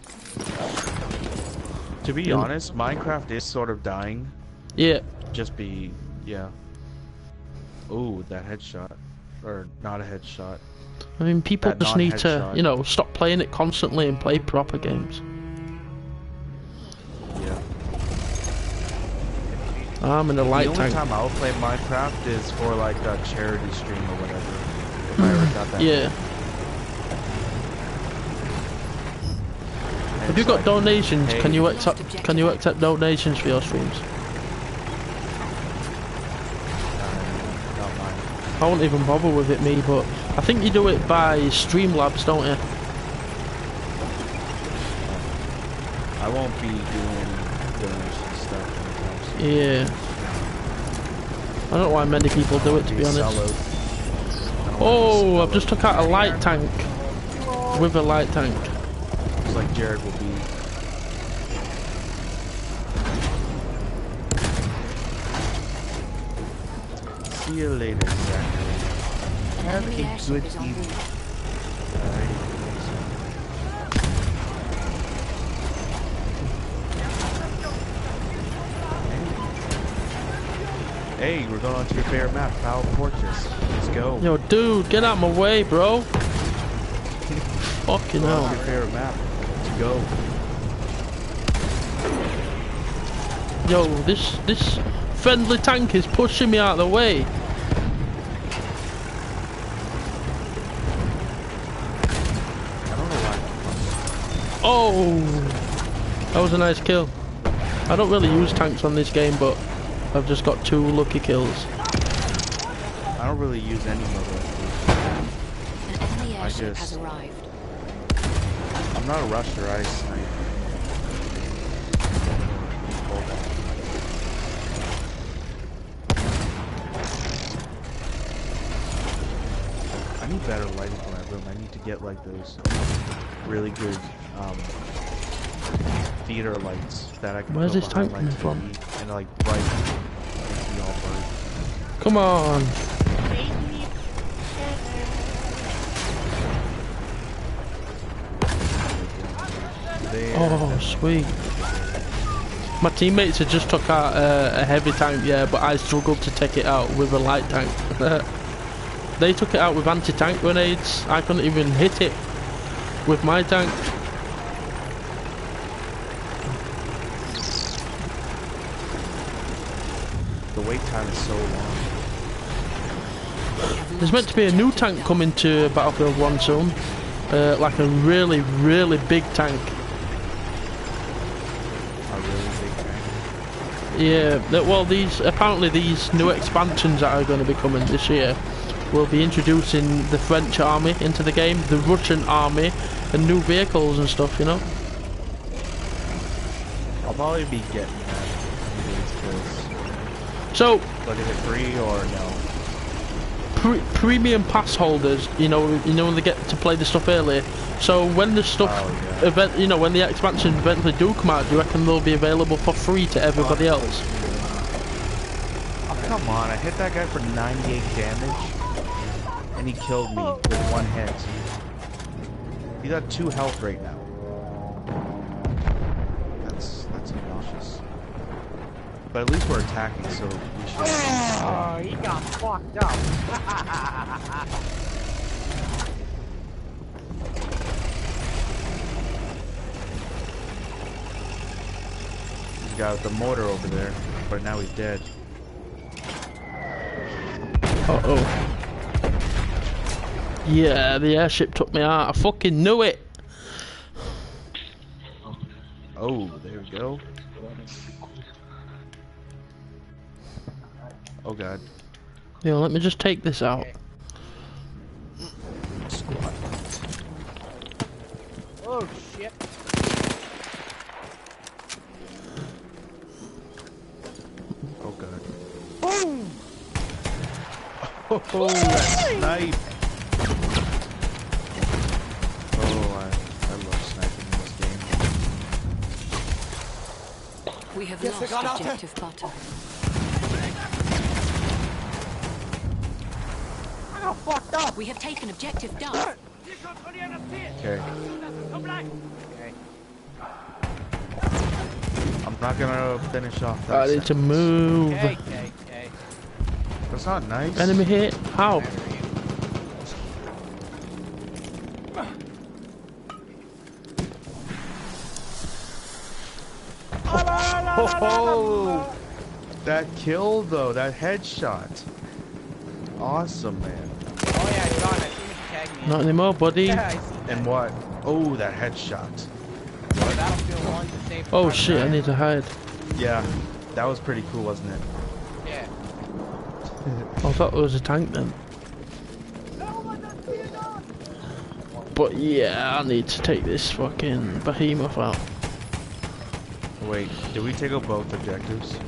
To be honest, Minecraft is sort of dying. Yeah, Just be, yeah. Ooh, that headshot. Or not a headshot. I mean, people That just need to, you know, stop playing it constantly and play proper games. Yeah. I'm in a light the only tank. time I'll play Minecraft is for like a charity stream or whatever. If I ever got that. Yeah. Have you got donations? hey, Can you accept? Can you accept donations for your streams? not mine. I won't even bother with it, me. But I think you do it by Streamlabs, don't you? I won't be doing donation stuff anytime soon. Yeah. I don't know why many people do it, to be honest. sellout. I don't wanna be Oh, I've just took out a light tank. With a light tank. Just like Jared will be. See you later, Zachary. Have Enemy a good evening. route. Hey, we're going on to your favorite map, Fao Fortress. Let's go. Yo, dude, get out of my way, bro. Fucking We're on to hell. your favorite map. Let's go. Yo, this this friendly tank is pushing me out of the way. I don't know why. Oh, that was a nice kill. I don't really use tanks on this game, but I've just got two lucky kills. I don't really use any mobile. An I just- I'm not a rusher, I snipe. I need better lighting for my room. I need to get like those really good um, theater lights that I can Where's this my coming TV And like bright, make all bright. Come on. There. Oh, sweet. My teammates had just took out uh, a heavy tank, yeah, but I struggled to take it out with a light tank. they took it out with anti-tank grenades. I couldn't even hit it with my tank. The wait time is so long. There's meant to be a new tank coming to Battlefield 1 soon. Uh, like a really, really big tank. A really big tank. Yeah, well, these apparently these new expansions that are going to be coming this year will be introducing the French army into the game, the Russian army, and new vehicles and stuff. You know. I'll probably be getting that. So but is it free or no? pre- premium pass holders, you know, you know when they get to play the stuff early. So when the stuff, Oh, yeah. event, you know, when the expansions eventually do come out, do you reckon they'll be available for free to everybody else? Oh, come on. I hit that guy for 98 damage. And he killed me with one hit. He got two health right now. That's that's obnoxious. But at least we're attacking, so we should. Oh, he got fucked up. He's got the mortar over there, but now he's dead. Uh oh. Yeah, the airship took me out. I fucking knew it. Oh, there we go. Oh god. Yo, let me just take this out. Squat. Oh shit. Oh god. Boom! Oh, that snipe! We have Jetzt lost objective butter. I got fucked up. We have taken objective Duff. Okay. Okay. I'm not gonna finish off I need to move. Okay, okay, okay. That's not nice. Enemy hit. How? Where are you? Oh, that kill though, that headshot. Awesome, man. Oh yeah, John, I see you tag me. Not anymore, buddy. Yeah, I see And what? Oh, that headshot. that. Battlefield 1 to save Oh shit, I need to hide. Yeah, that was pretty cool, wasn't it? Yeah. I thought it was a tank then. But yeah, I need to take this fucking behemoth out. Wait, did we take out both objectives?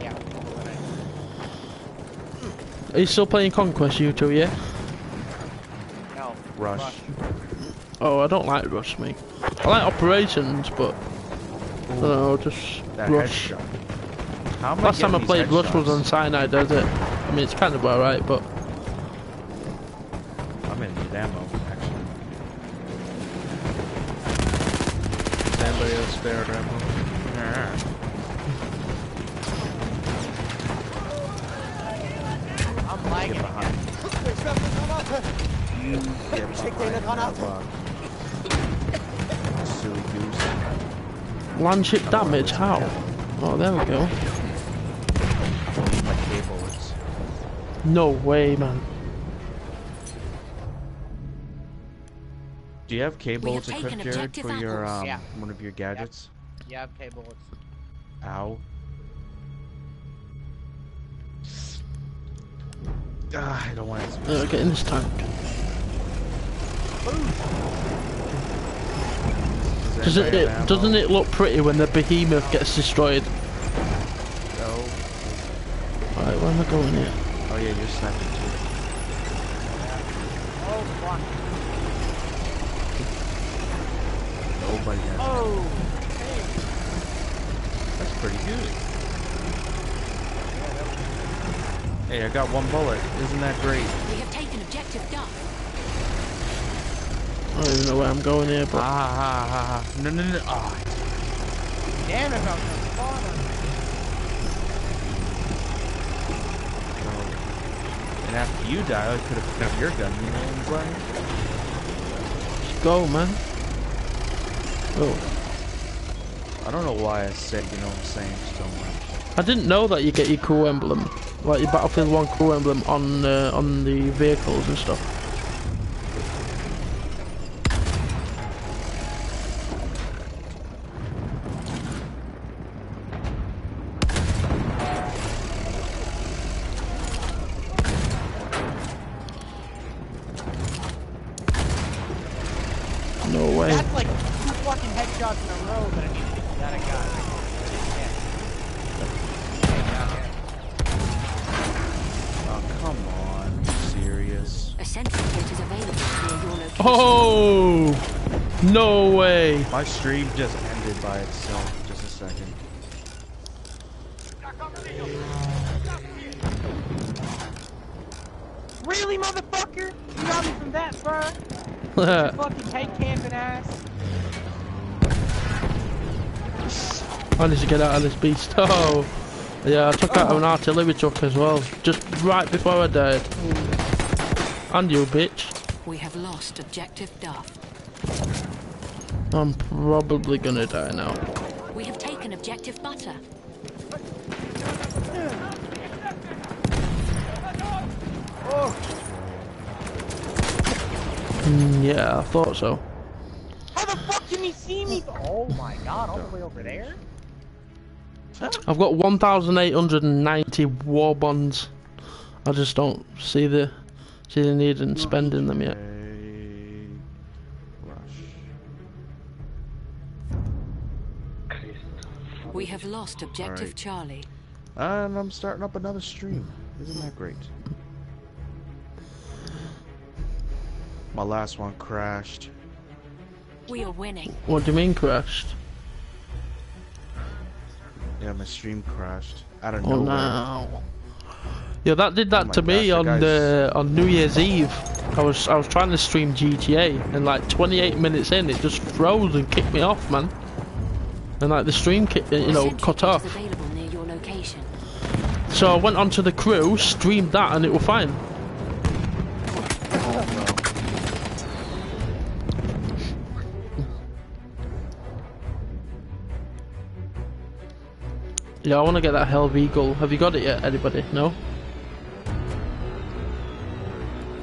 Yeah. Are you still playing Conquest, you two, yeah? No. Rush. Oh, I don't like Rush, me. I like Operations, but... I don't know, just That Rush. How am Last time I getting played these Rush was on headshots? Sinai, does it? I mean, it's kind of alright, but... Landship damage, how? Oh, there we go. My cable is. No way, man. Do you have cables have to taken equip, Jared, for your um, Yeah. one of your gadgets? You have cable. It's Ow. Ah, I don't want to. Uh, get in this tank. Does Doesn't it, doesn't it look pretty when the behemoth gets destroyed? No. Alright, where am I going here? Oh yeah, you're sniping too. Oh, fuck. Nobody has. Oh. That's pretty good. Hey, I got one bullet. Isn't that great? We have taken objective Duff. I don't even know where I'm going here, Ah, but... ha, ha, ha. No, no, no. Ah, Damn it, I was gonna spawn And after you die, I could have picked up your gun. You know what I'm saying? Let's go, man. Oh. I don't know why I said, you know what I'm saying, so much. I didn't know that you get your crew emblem, like your Battlefield 1 crew emblem on uh, on the vehicles and stuff. No way. That's like two fucking headshots in a row that I need to get that I got. Oh, come on. Are you serious? A sentry kit is available near your location. Oh! No way. My stream just ended by itself. Just a second. Really, motherfucker? You got me from that far? Fucking head camping ass. I need to get out of this beast. Oh, yeah, I took out an oh. artillery truck as well, just right before I died. And you, bitch. We have lost objective Duff. I'm probably gonna die now. We have taken objective butter. Oh. Mm, yeah, I thought so. How the fuck can he see me? Oh my god, all the way over there? I've got 1,890 war bonds. I just don't see the see the need in spending them yet. Rush. We have lost objective Alright. Charlie. And I'm starting up another stream. Isn't that great? My last one crashed. We are winning. What do you mean crashed? Yeah, my stream crashed. Out of Oh nowhere. no. Yeah, that did that Oh to me gosh, on that the on New Year's Eve. I was I was trying to stream GTA and like 28 minutes in, it just froze and kicked me off, man. And like the stream, kicked, you know, cut off. available near your location. So I went onto the crew, streamed that, and it was fine. Yeah, I want to get that Hellriegel. Have you got it yet, anybody? No?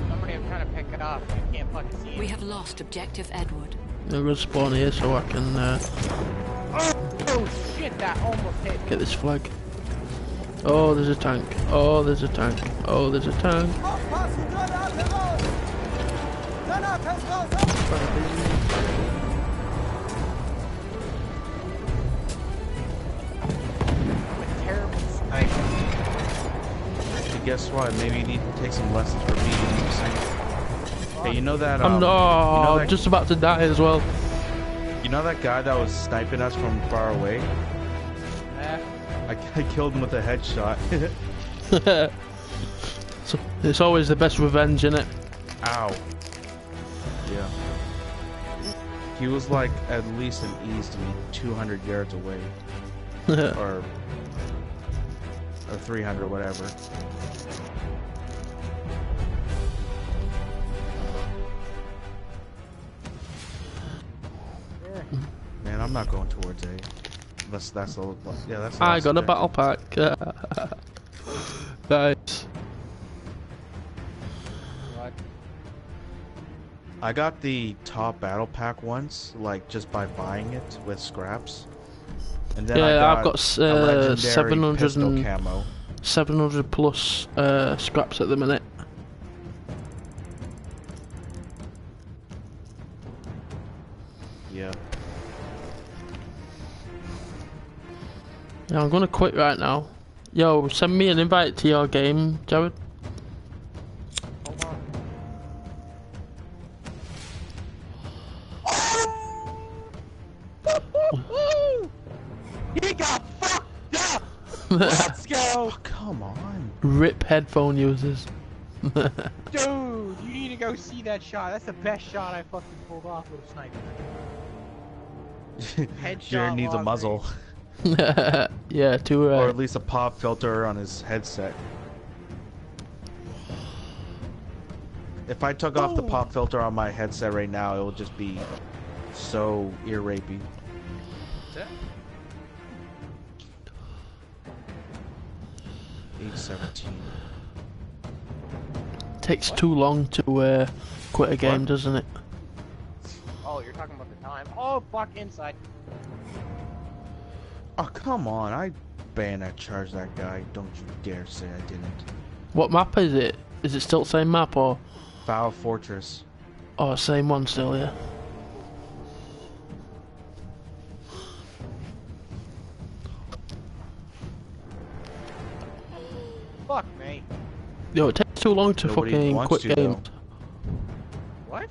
Somebody I'm trying to pick it up. I can't fucking see it. We have lost objective Edward. I'm gonna spawn here so I can uh, Oh shit! That almost hit. me. get this flag. Oh, there's a tank. Oh, there's a tank. Oh, there's a tank. Aufpassen, Guess what? Maybe you need to take some lessons from me. You know what I'm saying? Hey, you know that? Um, I'm no, you know that, just about to die as well. you know that guy that was sniping us from far away? Eh, I, I killed him with a headshot. So, it's always the best revenge, isn't it? Ow. Yeah. He was like at least an easy 200 yards away, or or 300, whatever. Man, I'm not going towards A. Unless that's the yeah, that's. The I got a battle pack. nice. what? I got the top battle pack once, like just by buying it with scraps. And then Yeah, got I've got uh, 700 and- camo. 700 plus uh, scraps at the minute. Yeah. Yeah, I'm gonna quit right now. Yo, send me an invite to your game, Jared. headphone users. Dude, you need to go see that shot. That's the best shot I fucking pulled off with a sniper. Headshot. Jared needs a muzzle. yeah, too right. Or uh, at least a pop filter on his headset. If I took off the pop filter on my headset right now, it would just be so ear raping. Eight seventeen takes what? too long to uh, quit a game, what? doesn't it? Oh, you're talking about the time. Oh, fuck, inside. Oh, come on. I ban I charge that guy. Don't you dare say I didn't. What map is it? Is it still the same map or? Fao Fortress. Oh, same one still, yeah. Fuck me. Yo, too long to Nobody fucking quit to, though. What?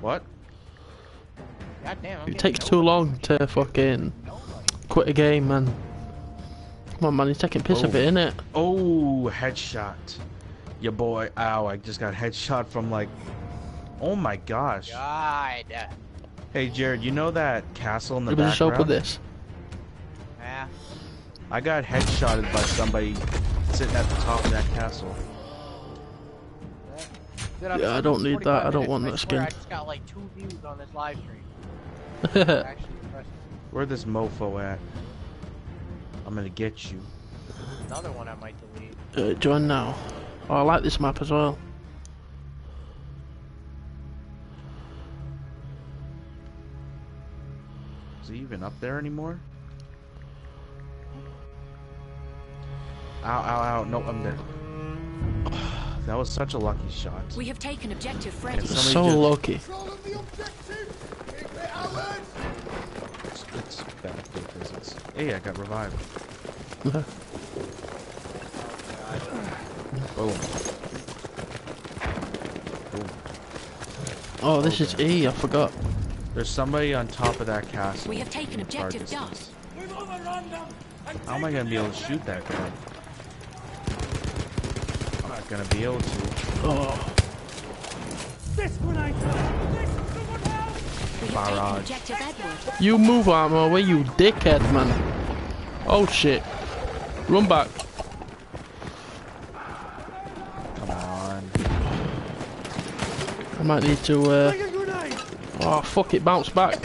What? God damn. I'm It takes too long to fucking quit a game, man. Come on, man, he's taking piss a Oh. bit, innit? Oh, headshot. Your boy. Ow! I just got headshot from like. Oh my gosh. God. Hey Jared, you know that castle in the Let me just open background? this. Yeah. I got headshotted by somebody sitting at the top of that castle. Dude, Yeah, I don't need that, I don't want that skin. I just got like two views on this live stream. Where this mofo at? I'm gonna get you. Another one I might delete. Uh, join now. Oh, I like this map as well. Is he even up there anymore? Ow, ow, ow. No, I'm there. That was such a lucky shot. We have taken objective And Freddy. somebody so just- lucky. Control of the objective! Keep it out! It's, it's battlefield physics. Hey, I got revived. Boom. Boom. Oh, this is E. I forgot. There's somebody on top of that castle. We have taken in far objective Duff. distance. How am I gonna be able to shoot that guy? Not gonna be able to. Oh, This grenade! This! Someone help! Barrage. taken objective Edward. you move my way, you dickhead, man. Oh shit. Run back. Come on. I might need to, uh... Bring a grenade! Oh, fuck it, bounce back.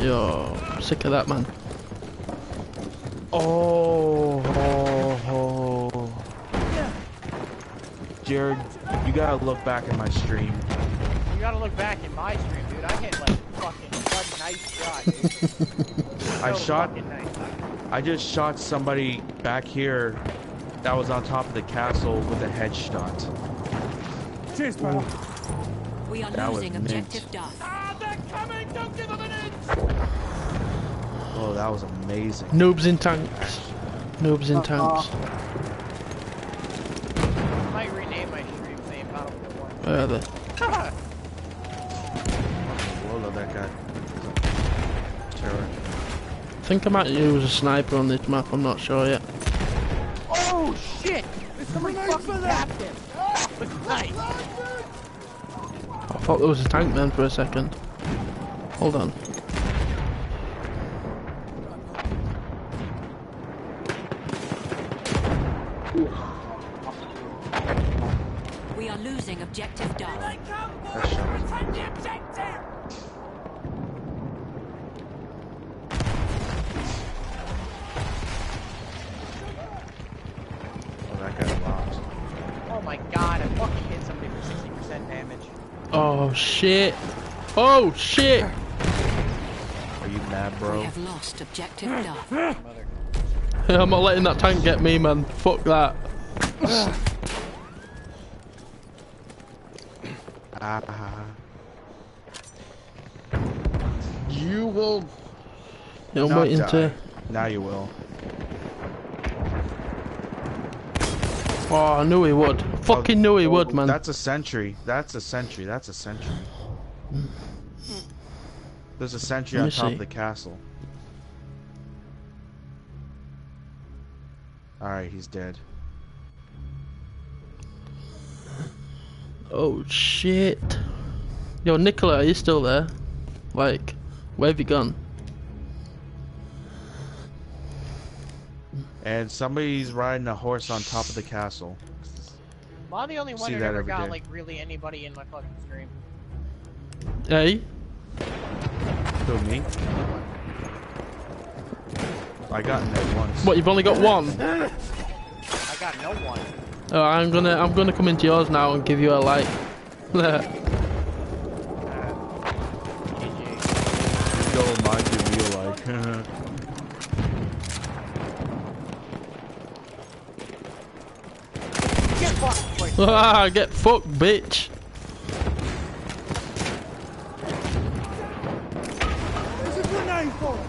Yo, I'm sick of that, man. Oh, oh, Jared, you gotta look back at my stream. You gotta look back in my stream, dude. I hit like fucking one nice shot, dude. I shot, nice. I just shot somebody back here that was on top of the castle with a headshot. Cheers, pal. We are That was losing mint. objective Duff. Ah, they're coming! Don't give them an inch! Oh, that was amazing. Noobs in tanks. Noobs in tanks. I might rename my stream name Battlefield 1. Where are they? Whoa, that guy. Terror. I think I might use a sniper on this map, I'm not sure yet. Oh shit! Somebody Grenade fucking tapped him! I thought there was a tank man for a second. Hold on. Oh shit. Are you mad, We bro? have lost objective Duff. I'm not letting that tank get me, man. Fuck that. Ah. You will. Yeah, I'm not waiting die. to. Now you will. Oh, I knew he would. Fucking knew he Oh, would, man. That's a sentry. That's a sentry. That's a sentry. There's a sentry Let on top see. of the castle. Alright, he's dead. Oh shit. Yo, Nicola, are you still there? Like, where have you gone? And somebody's riding a horse on top of the castle. Am I the only one See who that ever got day. like really anybody in my fucking stream? Hey? Who, me? I got in there once. What, you've only got one? I got no one. Oh, I'm gonna, I'm gonna come into yours now and give you a like. GG. Go mine give me a like. Get fucked, boy. Ah, get fucked, bitch. There's a grenade for it!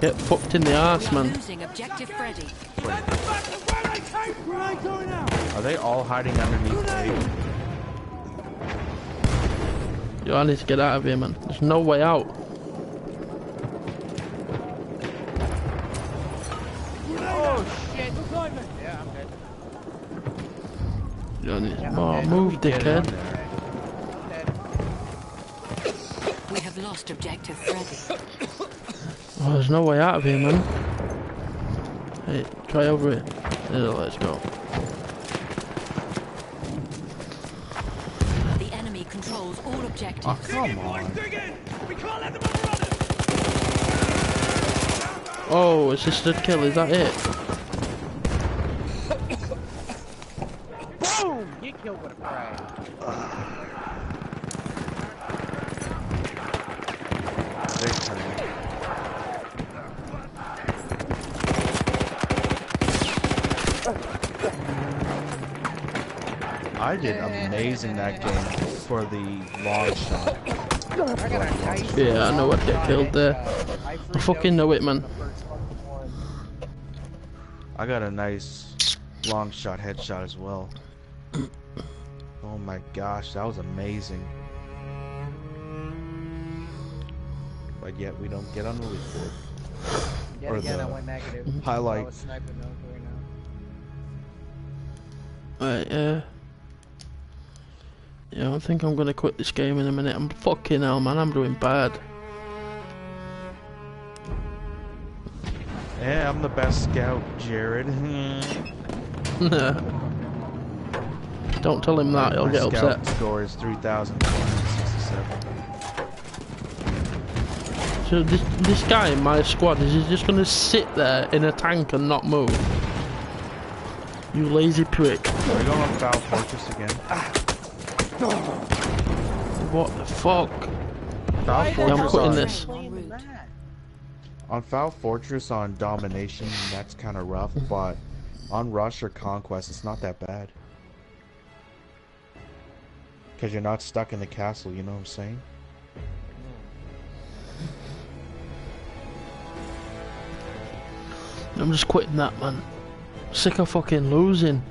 Get fucked in the ass, man. losing objective Freddy. Send them back to where they came from! Grenade going out! Are they all hiding underneath Grenade! me? Yo, I need to get out of here, man. There's no way out. Oh shit. Yeah, I'm good. Yo, I need Yeah, oh, okay. move, dickhead. We have lost objective Freddy. Oh, there's no way out of here, man. Hey, try over here. Yeah, let's go. The enemy controls all objectives. Oh, come on. Dig in! We can't let them outrun us! Oh, assisted kill, is that it? Boom! You killed with a prey. Big time. I did amazing that game for the long shot. I got a nice Yeah, I know what get killed there. I I fucking know it, man. the first fucking one. I got a nice long shot headshot as well. Oh my gosh, that was amazing. But yet we don't get on the leaderboard. Yet Or again, I went negative. highlight. I was sniping military now. Right, yeah. Yeah, I think I'm gonna quit this game in a minute. I'm fucking hell, man. I'm doing bad. Yeah, I'm the best scout, Jared. Don't tell him that. He'll My get scout upset. score is 3,467. So this this guy in my squad is he just gonna sit there in a tank and not move? You lazy prick. Are we going on Fao Fortress again? Ah! What the fuck? Fao Why the Yeah, I'm Fortress quitting on, this. playing the map? on Fao Fortress on Domination, that's kind of rough, but on Rush or Conquest, it's not that bad. Because you're not stuck in the castle, you know what I'm saying? I'm just quitting that, man. Sick of fucking losing.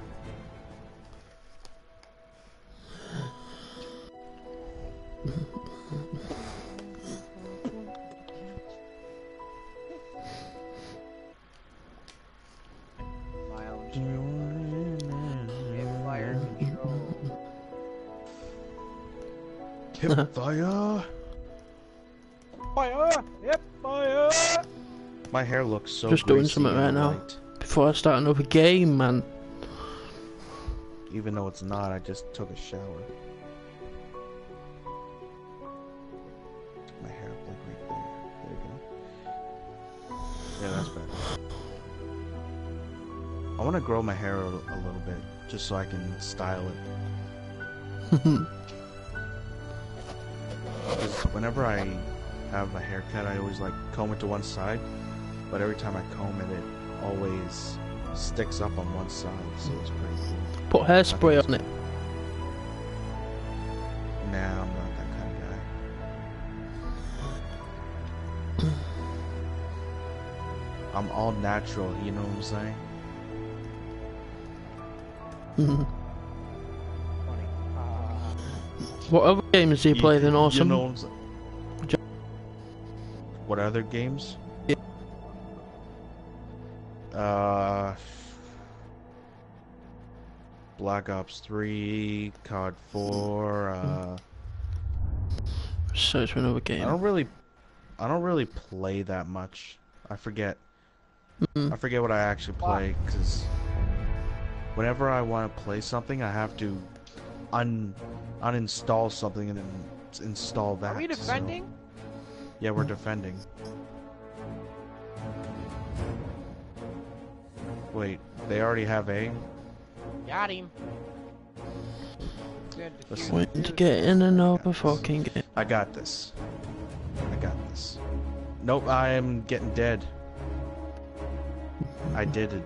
My. Fire control. Hip fire! Fire! Yep, fire! My hair looks so Just doing something right now. white. Before I start another game, man. Even though it's not, I just took a shower. Want to grow my hair a, a little bit, just so I can style it. Because whenever I have a haircut, I always like comb it to one side, but every time I comb it, it always sticks up on one side, so it's pretty cool. Put hairspray on it. Nah, I'm not that kind of guy. I'm all natural, you know what I'm saying? Funny. What other games do you play then? Awesome. You know what I'm saying? What other games? Yeah. Uh, Black Ops 3, COD 4, uh, Search for another I don't really, I don't really play that much. I forget. Mm. I forget what I actually play because whenever I want to play something, I have to un uninstall something and then install that. Are we so- defending? Yeah, we're defending. Wait, they already have A. Got him. Good Listen. defuse When to get in another fucking game. I got this. I got this. Nope, I am getting dead. I did it.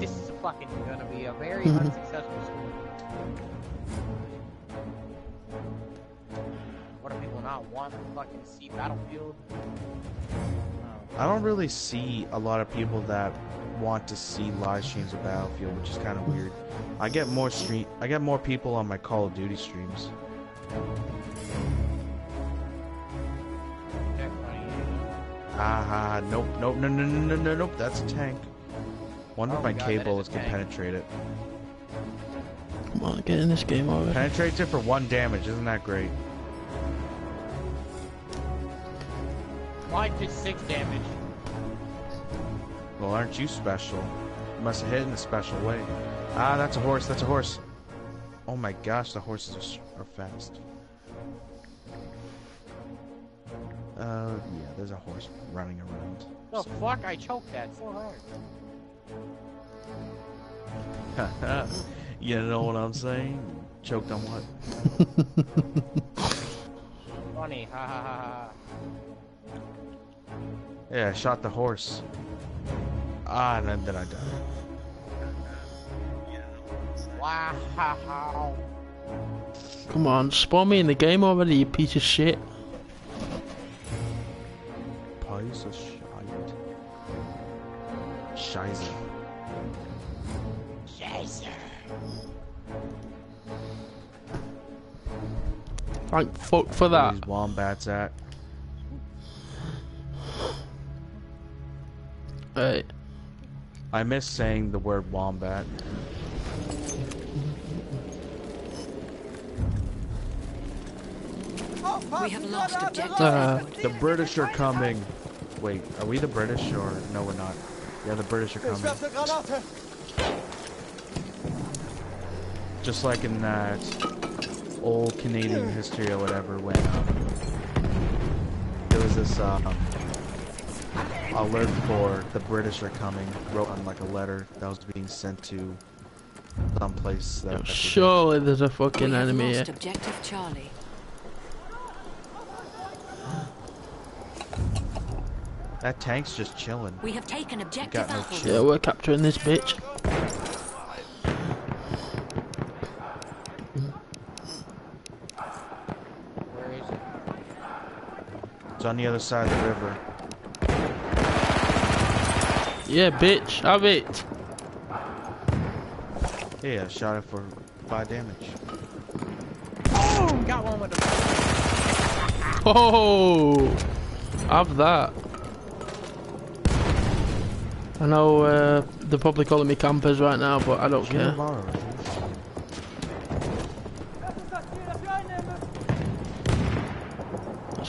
This is fucking gonna be a very unsuccessful school. What do people not want to fucking see Battlefield? Oh. I don't really see a lot of people that want to see live streams of Battlefield, which is kind of weird. I get more stream, I get more people on my Call of Duty streams. Ah, nope, nope, no, no, no, no, no, nope. That's a tank. Wonder Oh if my my God, that is a cables can tank. penetrate it. Come on, get in this game already. Penetrates it for one damage. Isn't that great? Mine did six damage. Well, aren't you special? You must have hit in a special way. Ah, that's a horse. That's a horse. Oh my gosh, the horses are, are fast. Uh, yeah, there's a horse running around. The fuck? I choked that so hard. you know what I'm saying? Choked on what? Funny, ha ha ha ha. Yeah, I shot the horse. Ah, and then, then I died. Wow. Come on, spawn me in the game already, you piece of shit. Piece of shit. Scheiße. Thank fuck for that. these wombats at? Right. I miss saying the word wombat. We have lost objective Uh, The British are coming. Wait, are we the British or no? We're not. Yeah, the British are coming. Just like in that old Canadian history or whatever, when um, there was this um, alert for the British are coming, wrote on like a letter that was being sent to some place that. surely there's a fucking we have enemy lost here. objective Charlie. That tank's just chilling. We have taken objective no Yeah, we're capturing this bitch. Where is it? It's on the other side of the river. Yeah, bitch, have it. Yeah, I shot it for five damage. Oh, got one with the. Oh, have that. I know uh, they're probably calling me campers right now, but I don't care.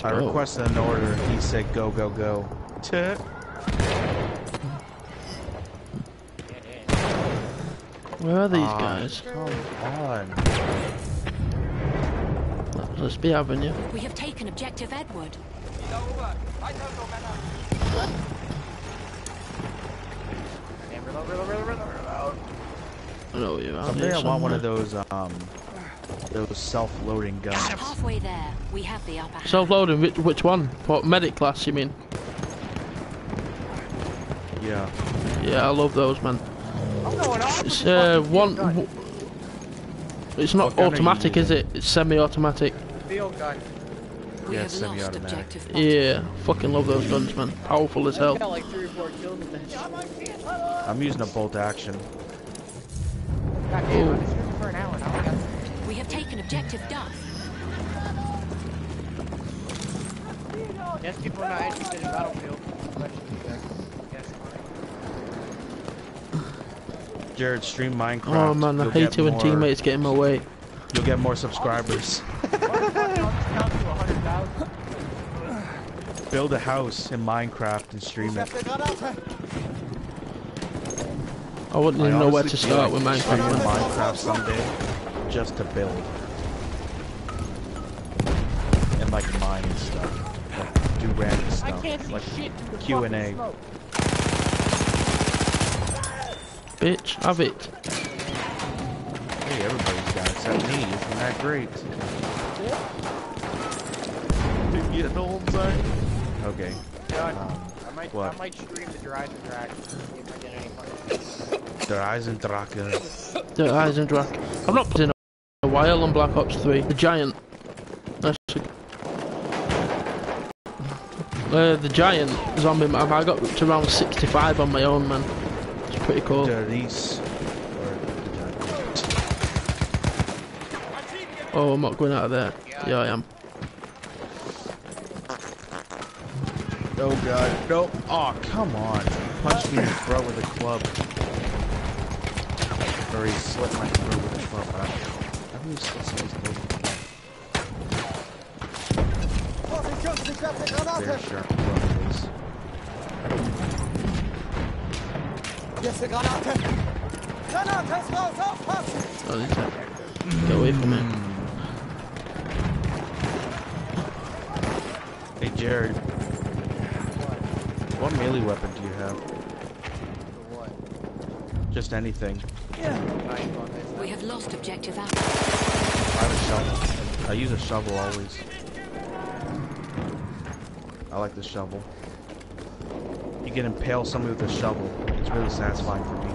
Let's I go. requested an order. He said, "Go, go, go." Tut. Where are these Ah, guys? Come on. Let's be having you. We have taken objective Edward. I know you are. Someday I want one of those um those self-loading guns. Halfway there, we have the upper. Self-loading. Which, which one? What medic class? You mean? Yeah. Yeah, I love those, man. I'm going off. It's uh, one. It's not What gun are you automatic, is it? It's semi-automatic. Field gun. we yeah, have lost semi-automatic. objective Yeah, fucking love those guns, man. Powerful as hell. got like three or four kills with that. I'm using a bolt action. God damn, I've been shooting for an hour now. I got We have taken objective Duff. Yes, people are not interested in Battlefield. But yes, Jared, stream Minecraft. Oh man, I You'll hate get it when more- teammates get in my way. You'll get more subscribers. I'll just count to 100,000. Build a house in Minecraft and stream it. I wouldn't I even know where to honestly feel start like with Minecraft. man. Minecraft someday, just to build and like mine and stuff, like do random I stuff, can't see like shit through the Q and fucking A. smoke. Bitch, have it. Hey, everybody's got it except me. Isn't that great? You know what I'm saying? Okay. Done. Um, I might, what? I might stream the Drive and Drag. See if I get any money. Der Eisendrache. The Eisendrache. I've not putting a while on Black Ops 3. The Giant. That's a... Uh, the Giant zombie map. I got to round 65 on my own, man. It's pretty cool. Oh, I'm not going out of there. Yeah, I am. Oh god. Nope. Oh, come on. Punch me in the throat with a club. Or he slit my throat with a club. I How do Oh, these are- Get away from me. Hey, Jared. What melee weapon do you have? Just anything. Knife on this. We have lost objective I have a shovel. I use a shovel always. I like the shovel. You can impale somebody with a shovel. It's really satisfying for me.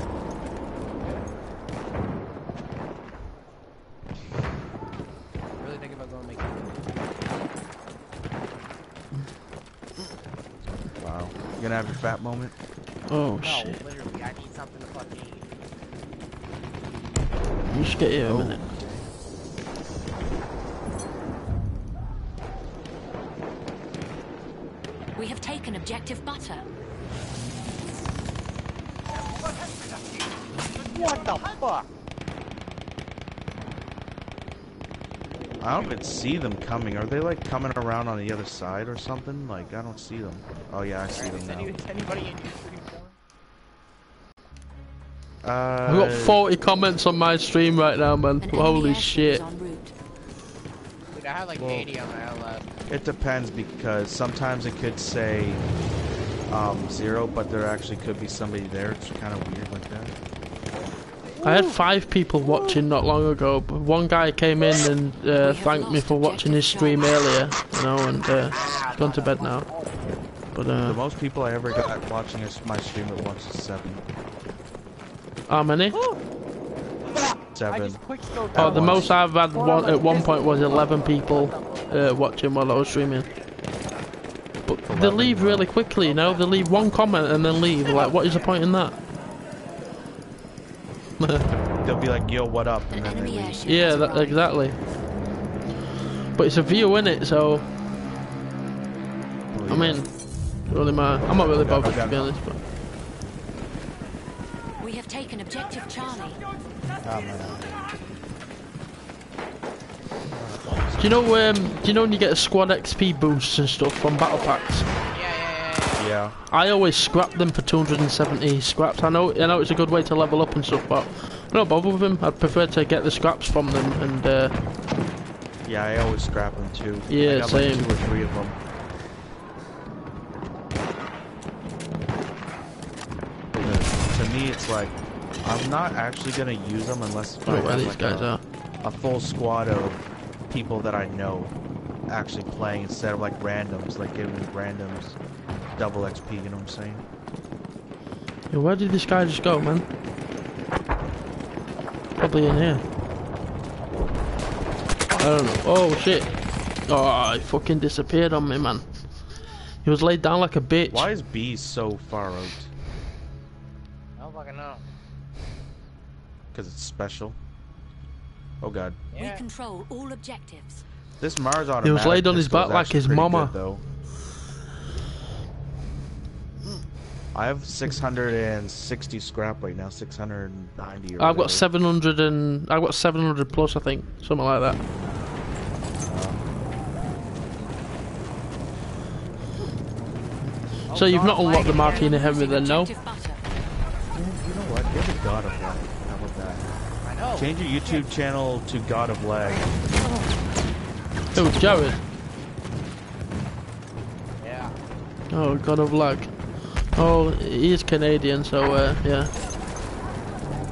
Really think about going make Wow. You gonna have your fat moment? Oh No, shit. literally, I need something to fucking eat. Just get here a Oh. minute. Taken butter. What the fuck? I don't even see them coming. Are they like coming around on the other side or something? Like I don't see them. Oh yeah, I see them now. is anybody in your stream going? Uh, I've got 40 comments on my stream right now, man. Holy shit. is en route. Dude, I had like Well- 80 on my left. It depends because sometimes it could say um, zero, but there actually could be somebody there. It's kind of weird like that. I had five people watching not long ago, but one guy came in and uh, thanked me for watching his stream earlier, you know, and uh, gone to bed now. But The uh, most people I ever got watching is my stream at once is seven. how many? I Seven. just quick scoped Oh, the most I've had one, at one point was 11 people uh, watching while I was streaming. But they 11, leave really quickly, you know? They leave one comment and then leave. Like, what is the point in that? They'll be like, "Yo, what up?" And then they leave. yeah, that, exactly. But it's a view, innit? So, Oh, I mean, really matter. I'm not really bothered to okay. be honest. But We have taken objective Charlie. Oh, man. Do you know? Um, do you know when you get a squad XP boosts and stuff from battle packs? Yeah, yeah, yeah, yeah. Yeah. I always scrap them for 270 scraps. I know, I know it's a good way to level up and stuff, but I don't bother with them. I'd prefer to get the scraps from them and uh, Yeah, I always scrap them too. Yeah, I got same. like two or three of them. To me, it's like I'm not actually gonna use them unless if I I don't know where have like guys a, are. a full squad of people that I know actually playing instead of like randoms, like giving randoms double XP. You know what I'm saying? Yeah, where did this guy just go, man? Probably in here. I don't know. Oh shit! Oh, he fucking disappeared on me, man. He was laid down like a bitch. Why is B so far out? I don't fucking know. Because it's special. Oh god. Yeah. We control all objectives. This Mars automatic He was laid on his pistol back like his mama. good, though. I have 660 scrap right now, 690 or I've got 700 and I've got 700 plus, I think, something like that. Oh, So you've not unlocked the lagging Martini again. Henry then, no? You know what? Give it God of Lag. How about that? I know. Change your YouTube channel to God of Lag. Oh, it's Jared. Yeah. Oh, God of Lag. Oh, he's Canadian, so uh, yeah.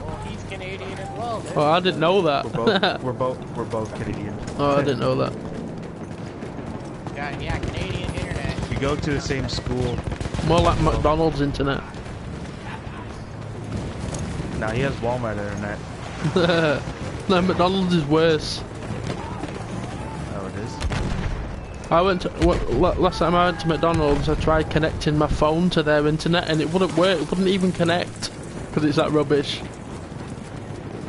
Well, he's Canadian as well. dude. Oh, I didn't know We're that. both, we're both, we're both Canadian. oh, I didn't know that. Yeah, yeah, Canadian internet. We go to the same school. More like McDonald's internet. Now he has Walmart internet. no, McDonald's is worse. Oh, it is. I went to what, last time I went to McDonald's. I tried connecting my phone to their internet, and it wouldn't work. It wouldn't even connect because it's that rubbish.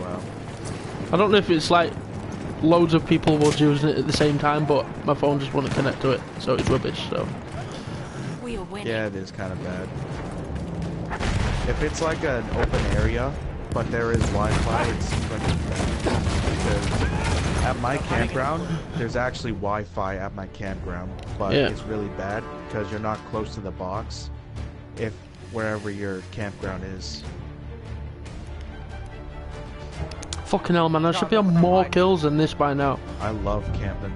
Wow. I don't know if it's like loads of people was using it at the same time, but my phone just wouldn't connect to it, so it's rubbish. So We are. Yeah, it is kind of bad. If it's like an open area, but there is Wi-Fi, it seems like it's. Because at my campground, there's actually Wi-Fi at my campground, but Yeah. it's really bad because you're not close to the box. If wherever your campground is. fucking hell, man! I should be on more kills than this by now. I love camping.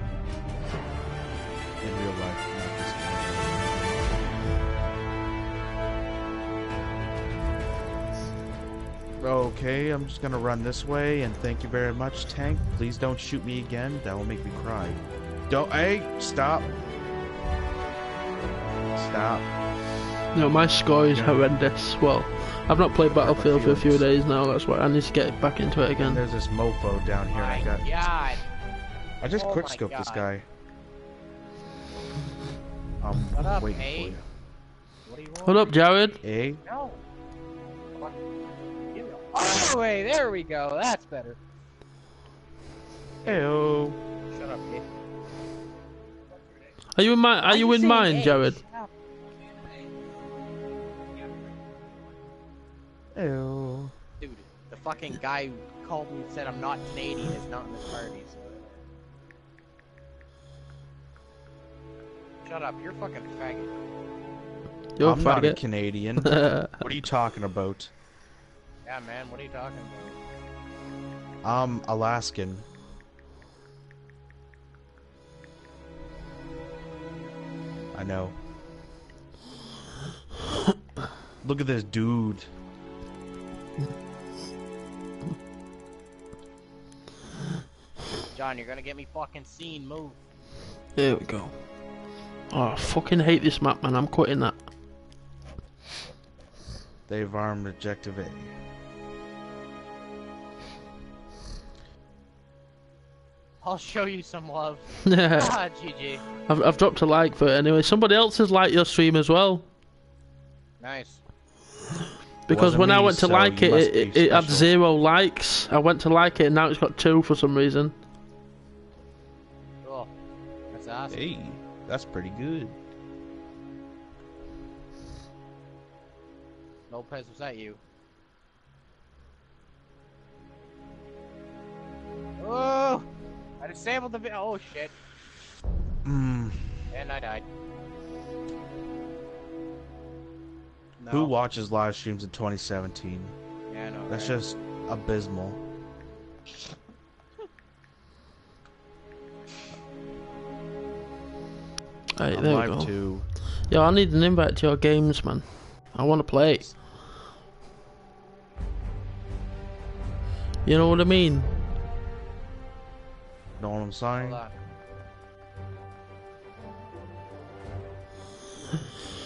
Okay, I'm just gonna run this way, and thank you very much, Tank. Please don't shoot me again. That will make me cry. Don't. Hey, stop. Stop. No, my score is Yeah. horrendous. Well, I've not played Battlefield for a few days now. That's why I need to get back into it And again. there's this mofo down here. My I got. God. I just Oh my quickscoped this guy. I'm Shut up, waiting Nate. for you. What do you What up, Jared? Eh? No. Give me a- Oh, wait, there we go. That's better. Heyo. Shut up, kid. Are you in mine? Are you in saying mine, hey? Jared? Shut up. Heyo. Dude, the fucking guy who called me and said I'm not Canadian is not in the party, so. Shut up, you're fucking faggot. You're I'm a not a faggot. Canadian. what are you talking about? Yeah, man, what are you talking about? I'm Alaskan. I know. Look at this dude. John, you're gonna get me fucking seen, move. There we go. Oh, I fucking hate this map, man. I'm quitting that. They've armed objective A. I'll show you some love. I've, ah, GG. I've dropped a like for it anyway. Somebody else has liked your stream as well. Nice. Because Wasn't when I me, went to so like it, it, it, it had zero likes. I went to like it and now it's got two for some reason. Cool. That's awesome. Hey, that's pretty good. Lopez, was that you? Oh! I disabled the vi- Oh shit. Mm, And I died. No. Who watches live streams in 2017? Yeah, I know. That's right? just abysmal. Right, there we live go. too. Yo, I need an invite to your games, man. I want to play. You know what I mean? Know what I'm saying?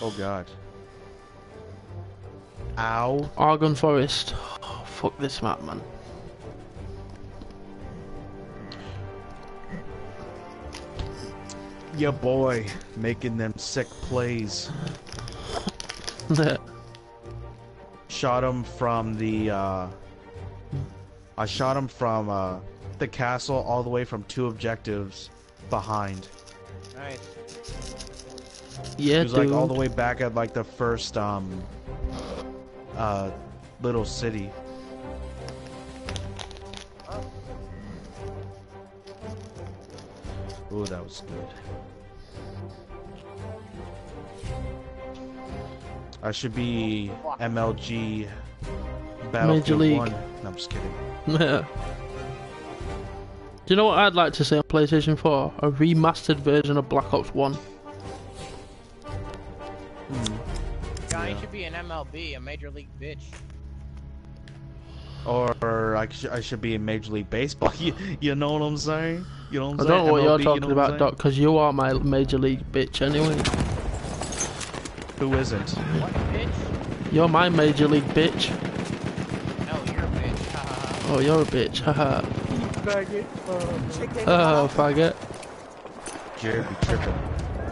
Oh god. Ow. Argonne Forest. Oh, fuck this map, man. Yeah, boy. Making them sick plays. Shot him from the, uh... I shot him from, uh, the castle all the way from two objectives behind. Nice. yeah, He was dude. like all the way back at like the first, um, uh, little city. Ooh, that was good. I should be MLG Battlefield League. 1. No, I'm just kidding. Do you know what I'd like to see on PlayStation 4? A remastered version of Black Ops 1. Hmm. Guy Yeah. should be an MLB, a major league bitch. Or I, sh- I should be in Major League Baseball. you, you know what I'm saying? You know what I'm I saying? don't know what you're MLB, you talking know about. Doc, because you are my Major League bitch anyway. Who isn't? What bitch? You're my Major League bitch. No, you're a bitch. Oh, you're a bitch. Haha. Oh, faggot. Jared be tripping.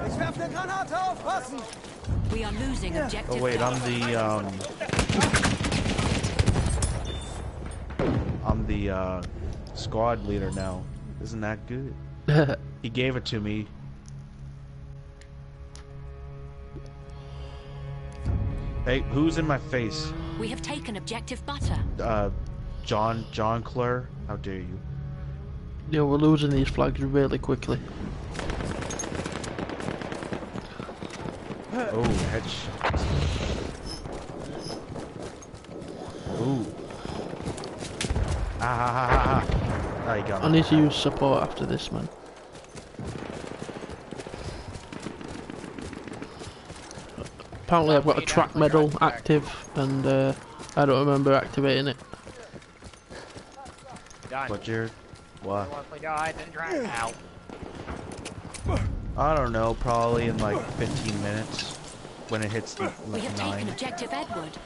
Ich werf eine Granate auf, passen! We are losing objective. Oh wait, I'm the um I'm the uh squad leader now. Isn't that good? He gave it to me. Hey, who's in my face? We have taken objective butter. Uh John John Clare? How dare you? Yo, we're losing these flags really quickly. Oh, headshot. Ooh. Ah ha ha ha ha. Ah, you got I me. need to use support after this, man. Apparently, I've got a track medal active, and uh, I don't remember activating it. Done. What, Jared? What? You wanna play died, then drag out. I don't know, probably in like 15 minutes when it hits the, We like have taken objective Edward.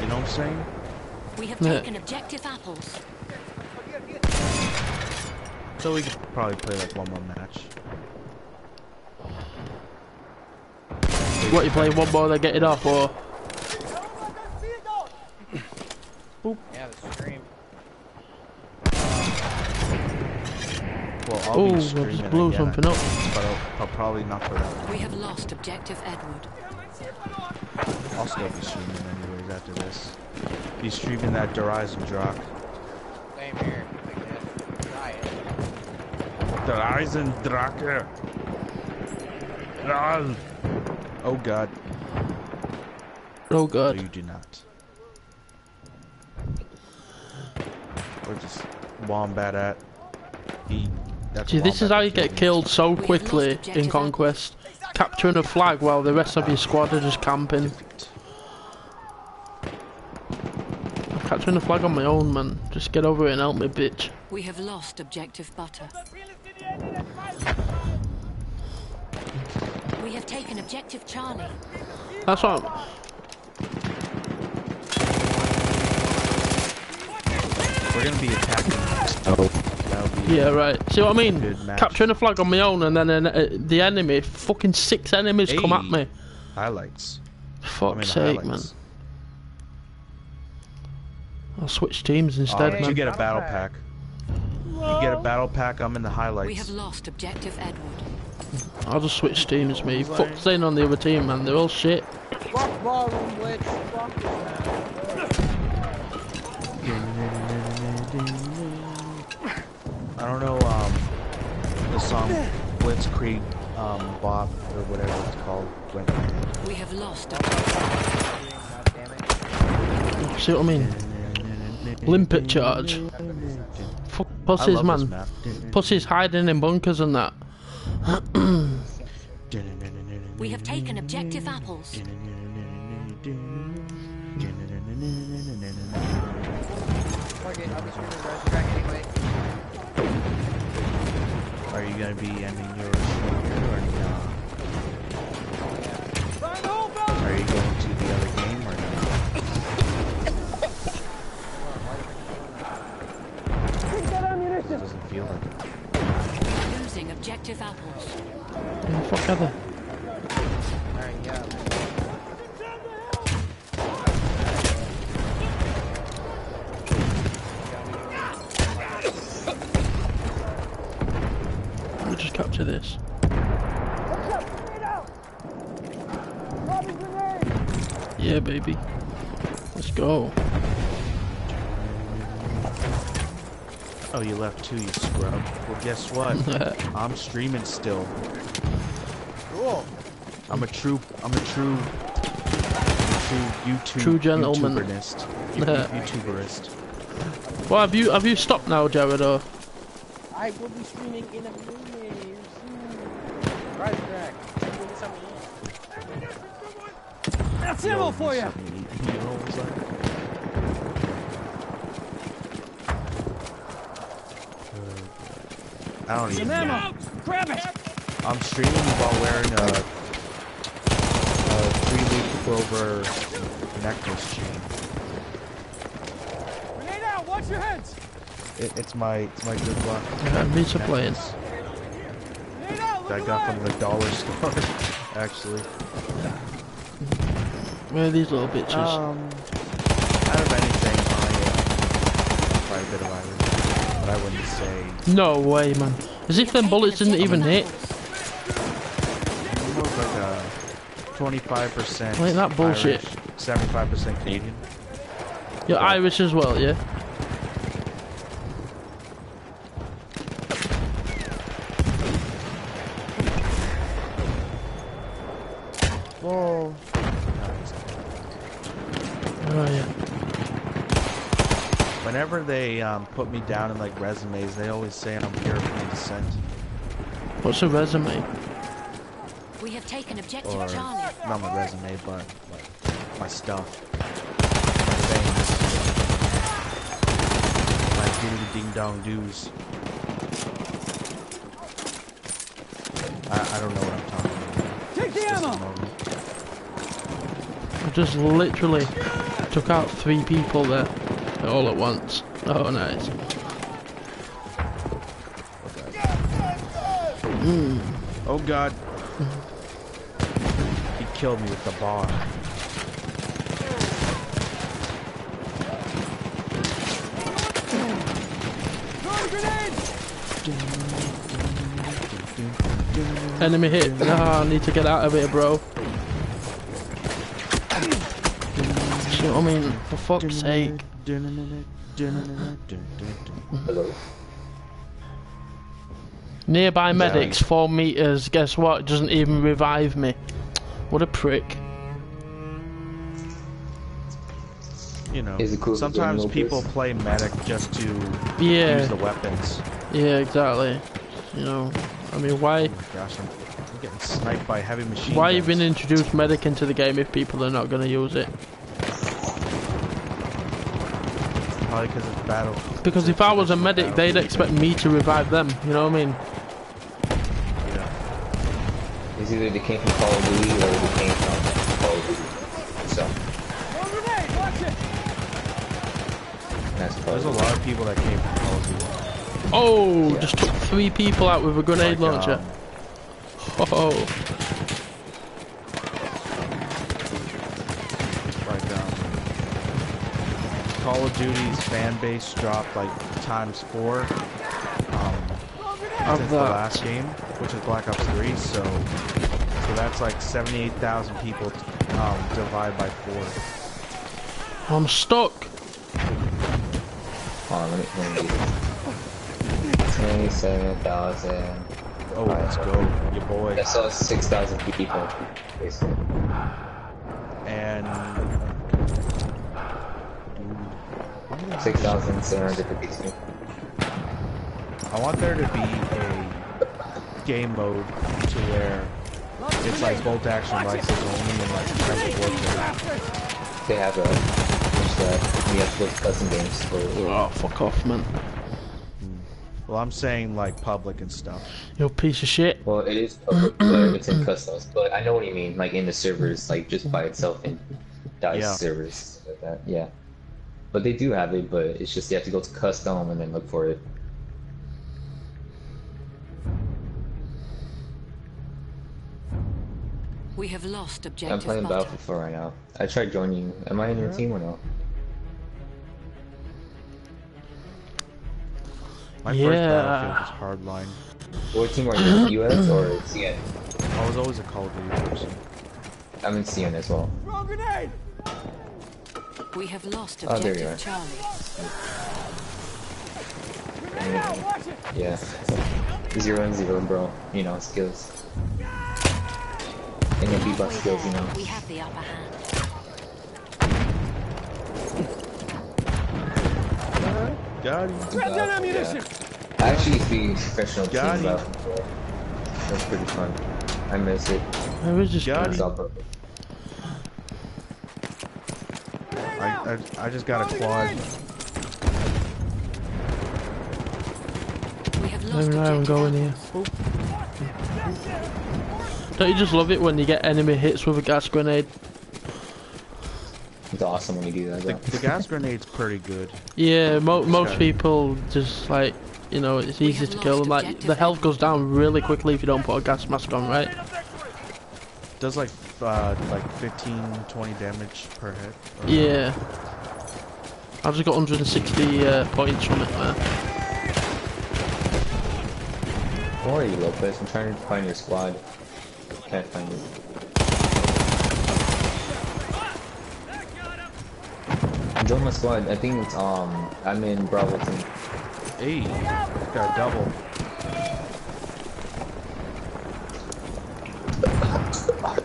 You know what I'm saying? We have Yeah. taken objective apples. So we could probably play like one more match. What, you playing one more, then get it off, or? Yeah, the stream. Well, I'll Ooh, I just blew again, something up. But I'll, I'll probably not for that. We have lost objective Edward. I'll still be streaming anyways after this. Be streaming that Horizon Drock. Same here. I guess. Try it. Horizon Drake. Oh god. Oh No, god. you do not. Or just wombat at. Eat. That's See, this is how you get killed so quickly in Conquest. Capturing a flag while the rest of your squad are just camping. I'm capturing a flag on my own, man. Just get over it and help me, bitch. We have lost objective Butter. We have taken objective Charlie. That's what I'm... We're gonna be attacking. Oh. That'll be Yeah, right. See what I mean? Capturing a flag on my own and then an, uh, the enemy, fucking six enemies come at me. highlights. I mean, Fuck's the sake, man. I'll switch teams Uh, instead, did man. you get a Battle battle pack. pack? You get a battle pack. I'm in the highlights. We have lost objective Edward. I'll just switch teams, me. Fuck staying on the other team, man. They're all shit. Fuck ballroom glitch. I don't know um, the song Blitzkrieg um, Bop or whatever it's called. When, We have lost God damn. See what I mean? Limpet charge. Fuck pussies, man. map. Pussies hiding in bunkers and that. We have taken objective apples. Fuck I'll be streaming the rest track anyway. Are you gonna be ending your stream here or not? Are you going to the other game or not? It doesn't feel like it. Losing objective apples. Where the fuck are they? Baby. Let's go. Oh, you left too, you scrub. Well, guess what? I'm streaming still. Cool. I'm a true, I'm a true, true YouTube, True gentleman. YouTuberist. You- YouTuberist. well, have you have you stopped now, Jared? Or I will be streaming in a minute. soon. Rise track. Give me something to eat. That's ammo for you. You know what I'm don't even know. Grab it. I'm streaming while wearing a, a three-leaf clover necklace chain. Grenade out. Watch your heads. It, it's my it's my good luck. yeah, me to playing. necklace Grenade out. that I got from the dollar store, actually. Where are these little bitches? Um, anything, I uh, quite a bit of Irish, but I wouldn't say no way, man. As if them bullets didn't even hit. like a 25% Like that bullshit. Irish, 75% Canadian. You're Irish as well, yeah? Whoa. Oh, yeah. Whenever they um, put me down in like resumes, they always say I'm of European descent. What's a resume? We have taken objective Or, Charlie. not my resume, but like my stuff. My things. My doody ding dong doos. I, I don't know what I'm talking about. Take the It's just ammo. moment. I just literally took out three people there all at once. Oh, nice. Oh god. He killed me with the bar. Enemy hit. Ah, I need to get out of here, bro. You know what I mean? For fuck's sake. Hello. Nearby medics, four meters. Guess what? Doesn't even revive me. What a prick. You know, cool sometimes people Opus? play medic just to Yeah. use the weapons. Yeah, exactly. You know, I mean, why? Oh my gosh, I'm, I'm getting sniped by heavy machine Why guns. even introduce medic into the game if people are not going to use it? Probably because it's battle. Because if I was a medic, they'd expect me to revive them. You know what I mean? Yeah. It's either they came from Call of Duty or they came from Call of Duty. So that's There's a lot of people that came from Call of Duty. Oh, Yeah. just took three people out with a grenade Like, launcher. um, Oh, like um, Call of Duty's fan base dropped like times four um, Of since the that. last game, which is Black Ops 3. So, so that's like 78,000 people um, divided by four. I'm stuck. Hold on, let me, let me. Twenty-seven thousand. Oh, let's go, your boy. I saw six thousand people, basically. And Six thousand seven hundred fifty-two. I want there to be a game mode to where it's like bolt action rifles only and like special warfare. They have a. Which that we have to go custom games for. Oh, fuck off, man. Hmm. Well, I'm saying like public and stuff. You piece of shit. Well, it is public, but it's in customs. But I know what you mean, like in the servers, like just by itself in Dice Yeah. servers, like that. Yeah. But they do have it, but it's just you have to go to custom and then look for it. We have lost objective. I'm playing butter. Battlefield 4 right now. I tried joining. Am I in your team or no? My Yeah. first battlefield was hardline. What team are you? US or CN? I was always a Call of Duty person. I'm in CN as well. Throw grenade! We have lost Oh, there you objective are. Charlie. Grenade out! Watch it! Yeah. Zero and zero, bro. You know, skills. And your Halfway beatbox skills, you know. there, we have the upper hand. Got him. Grab that ammunition! I actually used to be a professional team Got him. Battlefield 4. That's pretty fun. I miss it. Where is this Got guy? It's all perfect. I, I, I just got a quad. We have I lost don't know, I'm going here. Don't you just love it when you get enemy hits with a gas grenade? It's awesome when you do that, The, the gas grenade's pretty good. Yeah, mo most people just like, you know, it's easy to kill them. Like, the health goes down really quickly if you don't put a gas mask on, right? Does like uh, like 15, 20 damage per hit. or- Yeah. I've just got 160 uh, points from it, man. Where are you, Lopez? I'm trying to find your squad. Can't find it. Join my squad. I think it's um. I'm in Bravo team. Hey, got a double.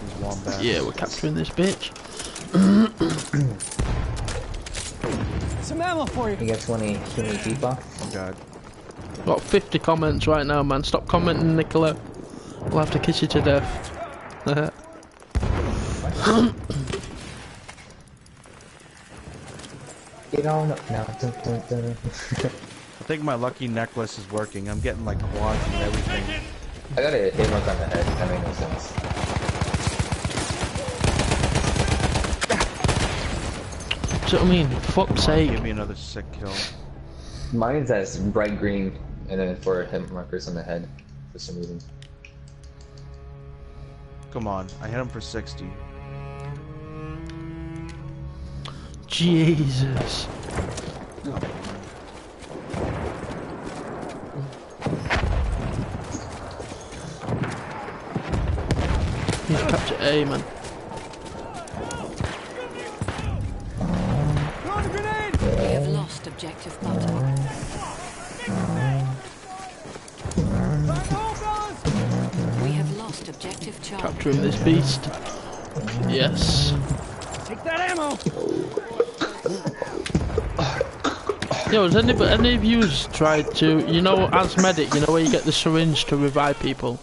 He's wombat. Yeah, we're capturing this bitch. Some ammo for you! You got 20 20 beatbox. Oh god. Got 50 comments right now, man. Stop commenting, Nicola. We'll have to kiss you to death. Get on up now. Dun, dun, dun. I think my lucky necklace is working. I'm getting like quads and everything. I got a hit mark on the head. That made no sense. Do you know what I mean? Fuck's Give sake. me another sick kill. Mine's as bright green and then four hit markers on the head for some reason. Come on, I hit him for 60. Jesus. He's captured A, man. Objective butter. We have lost objective Charlie. Capturing this beast. Yes. Take that ammo! Yo, has any, any of you tried to, you know, as medic, you know where you get the syringe to revive people?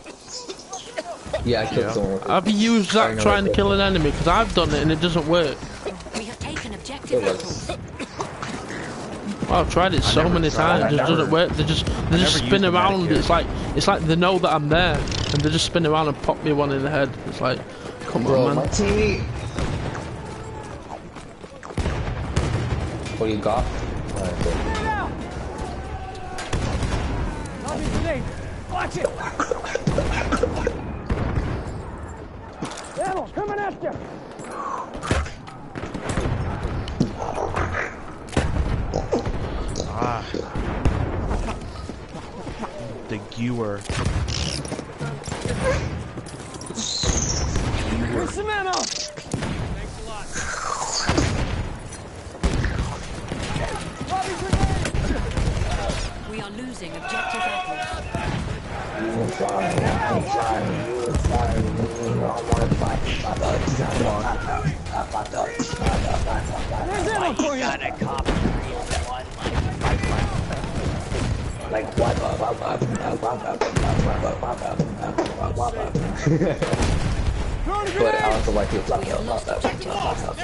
Yeah, I killed Yeah. someone with it. Have you used I that trying to kill an enemy? Because I've done it and it doesn't work. We have taken objective It apples. was. Well, I've tried it so many times, it. it I just doesn't work. They just they never just spin around. medikit. It's like it's like they know that I'm there, and they just spin around and pop me one in the head. It's like, come Bro, on, my man. What do you got? Alright, cool. Lobbing grenade! Watch it! Ammo coming after Ah. The Gewehr. Here's some ammo! We are losing objective apples. There's ammo for you! Throwing a But I grenade! also like it. We have lost objective apples.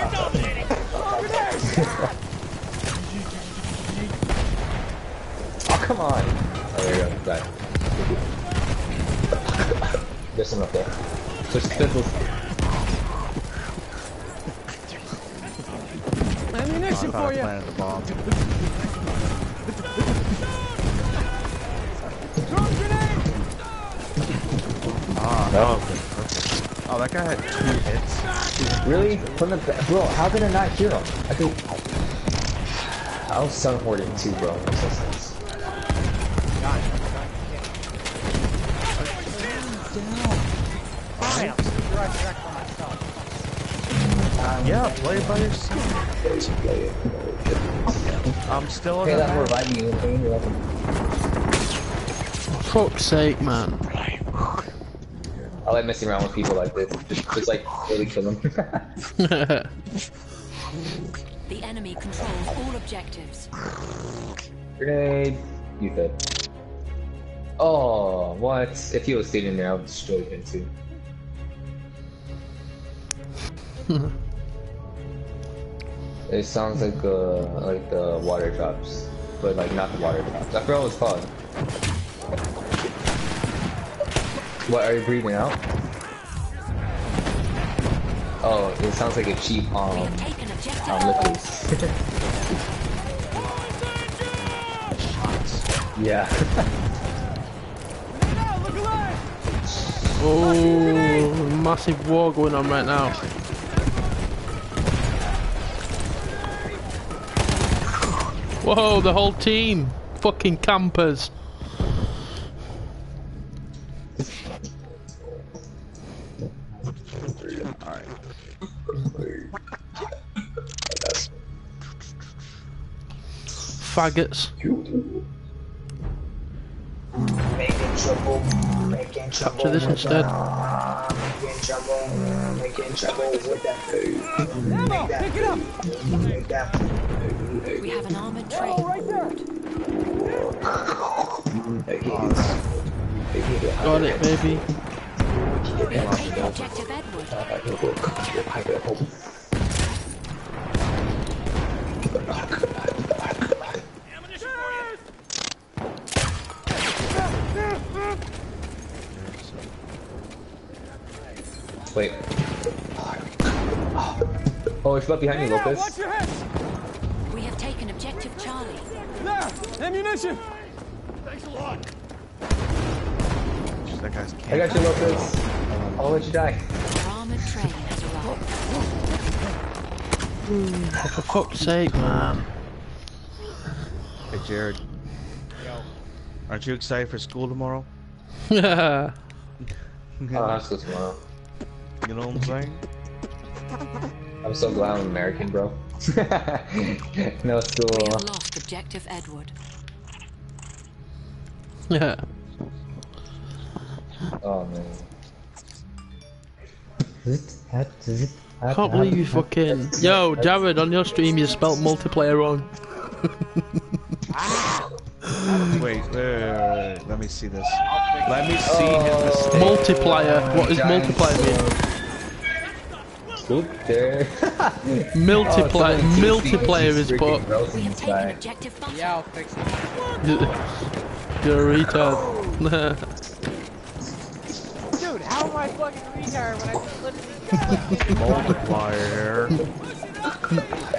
Oh, come on. Oh, there you go. Got it. There's some up there. There's pistols. Ammunition for you! Ah, that was Oh, that guy had two hits. Really? From the? Bro, how did I not hear him? I think. I was sun hoarding too, bro. Makes no sense. Fine, I'm still direct, direct on myself. Yeah, play it by yourself. I'm still Okay, in that the reviving you. You're welcome. Fuck's sake, man. I like messing around with people like this. Just, just like really kill them. The enemy controls all objectives. Grenade. You dead. Oh, what? If he was sitting there, I would destroy him too. it sounds like uh like the water drops, but like not the water drops. I forgot what it's called. What are you breathing out? Oh, it sounds like a cheap We um have taken um liquids. yeah. Oh, massive war going on right now. Whoa, the whole team. Fucking campers. Faggots. Making trouble, making trouble. Capture this instead. Making trouble, making trouble with that food. Ammo! Pick it up! Make that food. We have an armored train. Oh, right there! Got it, baby. We have taken objective Edward. Wait. Oh, it's right behind you, Hey now, watch your head! We have taken objective Charlie. There! Ammunition! Jeez, That guy's I got you, Lopez. I'll let you die. Armored train has arrived. For fuck's sake, man. Hey, Jared, Yo. aren't you excited for school tomorrow? Yeah. Oh, that's good tomorrow. You know what I'm saying? I'm so glad I'm American, bro. no We school. have lost objective Edward. Yeah. Oh man. Does it have, does it have I can't believe you fucking. Yo, Jared, on your stream you spelt multiplayer wrong. Wait, wait, wait, wait, wait. Let me see this. Let me see oh. his mistake. Multiplier. What does multiplier mean? Oop, there. Multiplier. Oh, multiplayer is freaking but. gross We in have the taken sky. objective Butter. Yeah, I'll fix it. You're a retard. Dude, how am I fucking retard when I just literally Multiplier.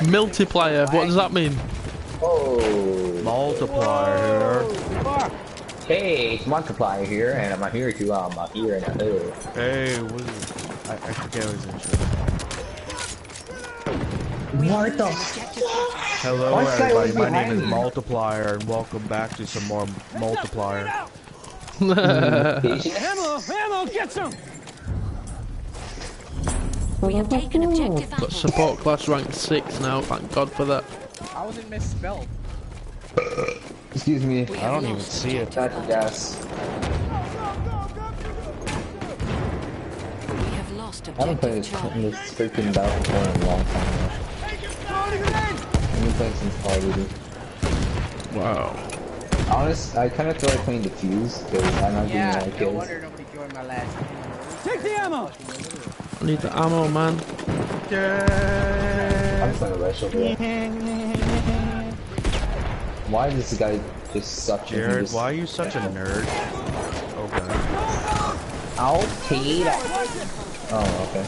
Multiplier. What does that mean? Oh. Multiplier. Fuck! Hey, it's Multiplier here, and I'm here to um, I'm here and I'm. Hey, what is it? I, I forget his intro. What the? Hello, Why everybody. My name is? Multiplier, and welcome back to some more Multiplier. Patient? Ammo! Ammo! Get some! We have taken objective Got support class ranked 6 now, thank god for that. How was it misspelled? Excuse me. I don't even see it. objective That's gas. We have lost I haven't played objective this, Charlie. this freaking Battlefield in a long time now. I've been playing since Call of Duty. Wow. Honest, I kind of feel like playing Defuse because I'm not getting Yeah, a lot of no kills. wonder nobody joined my last game. Take the ammo! I need the ammo, man. Yeah. I'm playing Rachel, bro. Why does this guy just suck? and he Jared, why are you such a nerd? Oh, okay. I'll pay that. Oh, okay.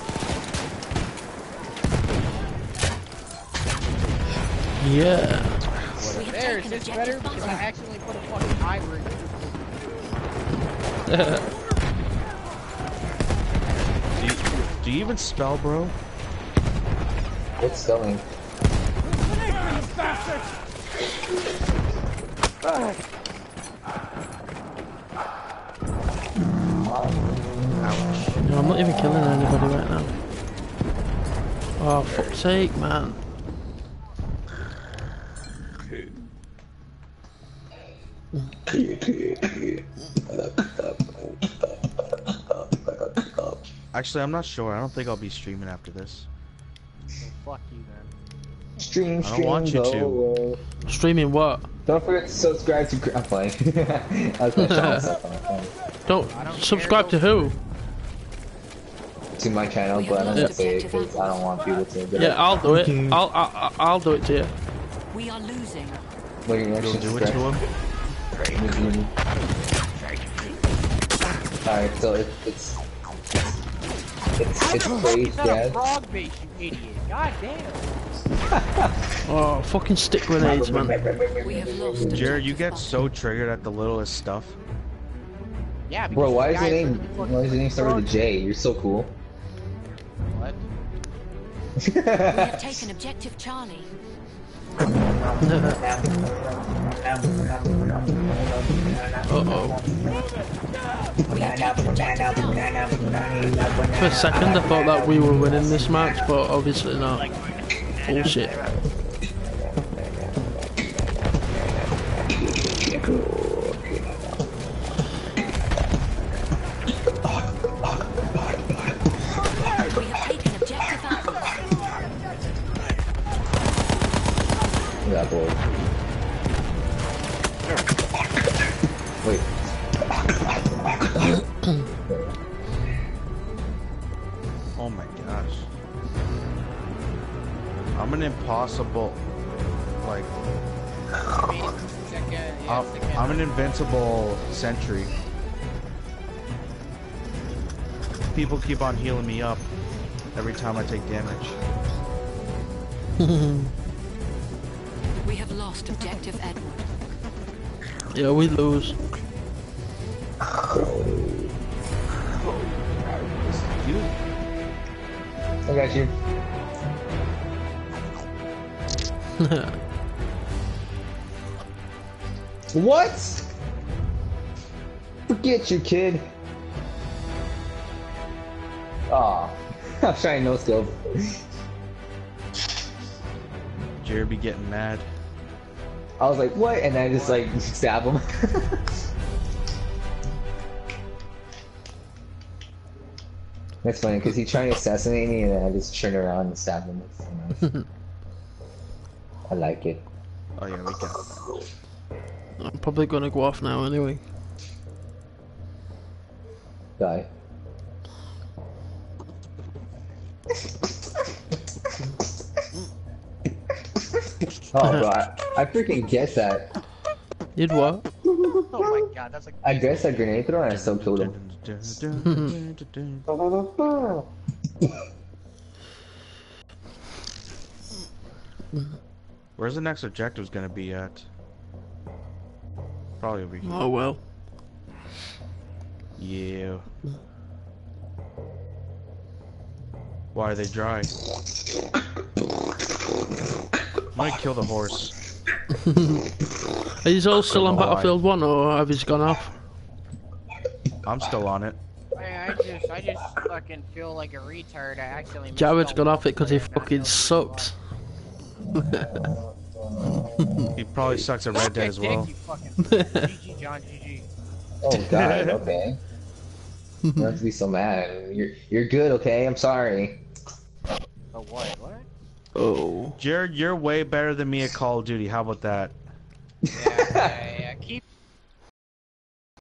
Yeah. We There, is this better? Because I accidentally put a fucking hybrid. Do you, do you even spell, bro? What's spelling? No, I'm not even killing anybody right now. Oh, fuck's sake, man. Actually, I'm not sure. I don't think I'll be streaming after this. So fuck you then. Stream, I don't want you to. away. Streaming what? Don't forget to subscribe to. I'm playing. I was gonna show myself on my phone. Don't, don't subscribe care, to who? To my channel, but I'm gonna say it because I don't want people to get Yeah. I'll do it. I'll, I'll, I'll do it to you. We are losing. Well, you're You'll actually do it to him? Alright, so it's it's. It's, How it's the fuck praise is that a gas. frog base, you idiot? God damn. Oh, fucking stick grenades, man. We have lost Jared, you get so triggered at the littlest stuff. Yeah, because Bro, why is your name? Why is your name start with a J? You're so cool. What? We have taken objective Charlie. For a second, I thought that we were winning this match, but obviously not. Bullshit. I'm invincible sentry. People keep on healing me up every time I take damage. We have lost objective Edward. Yeah, we lose. I got you. what? Forget you, kid. Aw. I was trying no scope. Jared be getting mad. I was like, what? And I just like stab him. That's funny because he's trying to assassinate me, and then I just turn around and stab him. It's so nice. I like it. Oh yeah, we got. I'm probably gonna go off now anyway. Die. oh, bro, I, I freaking guessed that. Did what? Oh my god, that's like. I guessed that grenade thrower and I still killed him. Where's the next objective's gonna be at? Probably over here. Oh well. Yeah. Why are they dry? Might kill the horse. Are you all still on Don't why. Battlefield 1 or have you gone off? I'm still on it. I, I just, I just fucking feel like a retard. I accidentally. Jared's misspelled gone off it because he fucking sucks. He probably sucks at Red Dead as Dick, well. you fucking- GG, John, GG. Oh god, okay. You don't have to be so mad. You're you're good, okay? I'm sorry. Oh, what? What? Oh. Jared, you're way better than me at Call of Duty. How about that? Yeah, yeah, yeah. Keep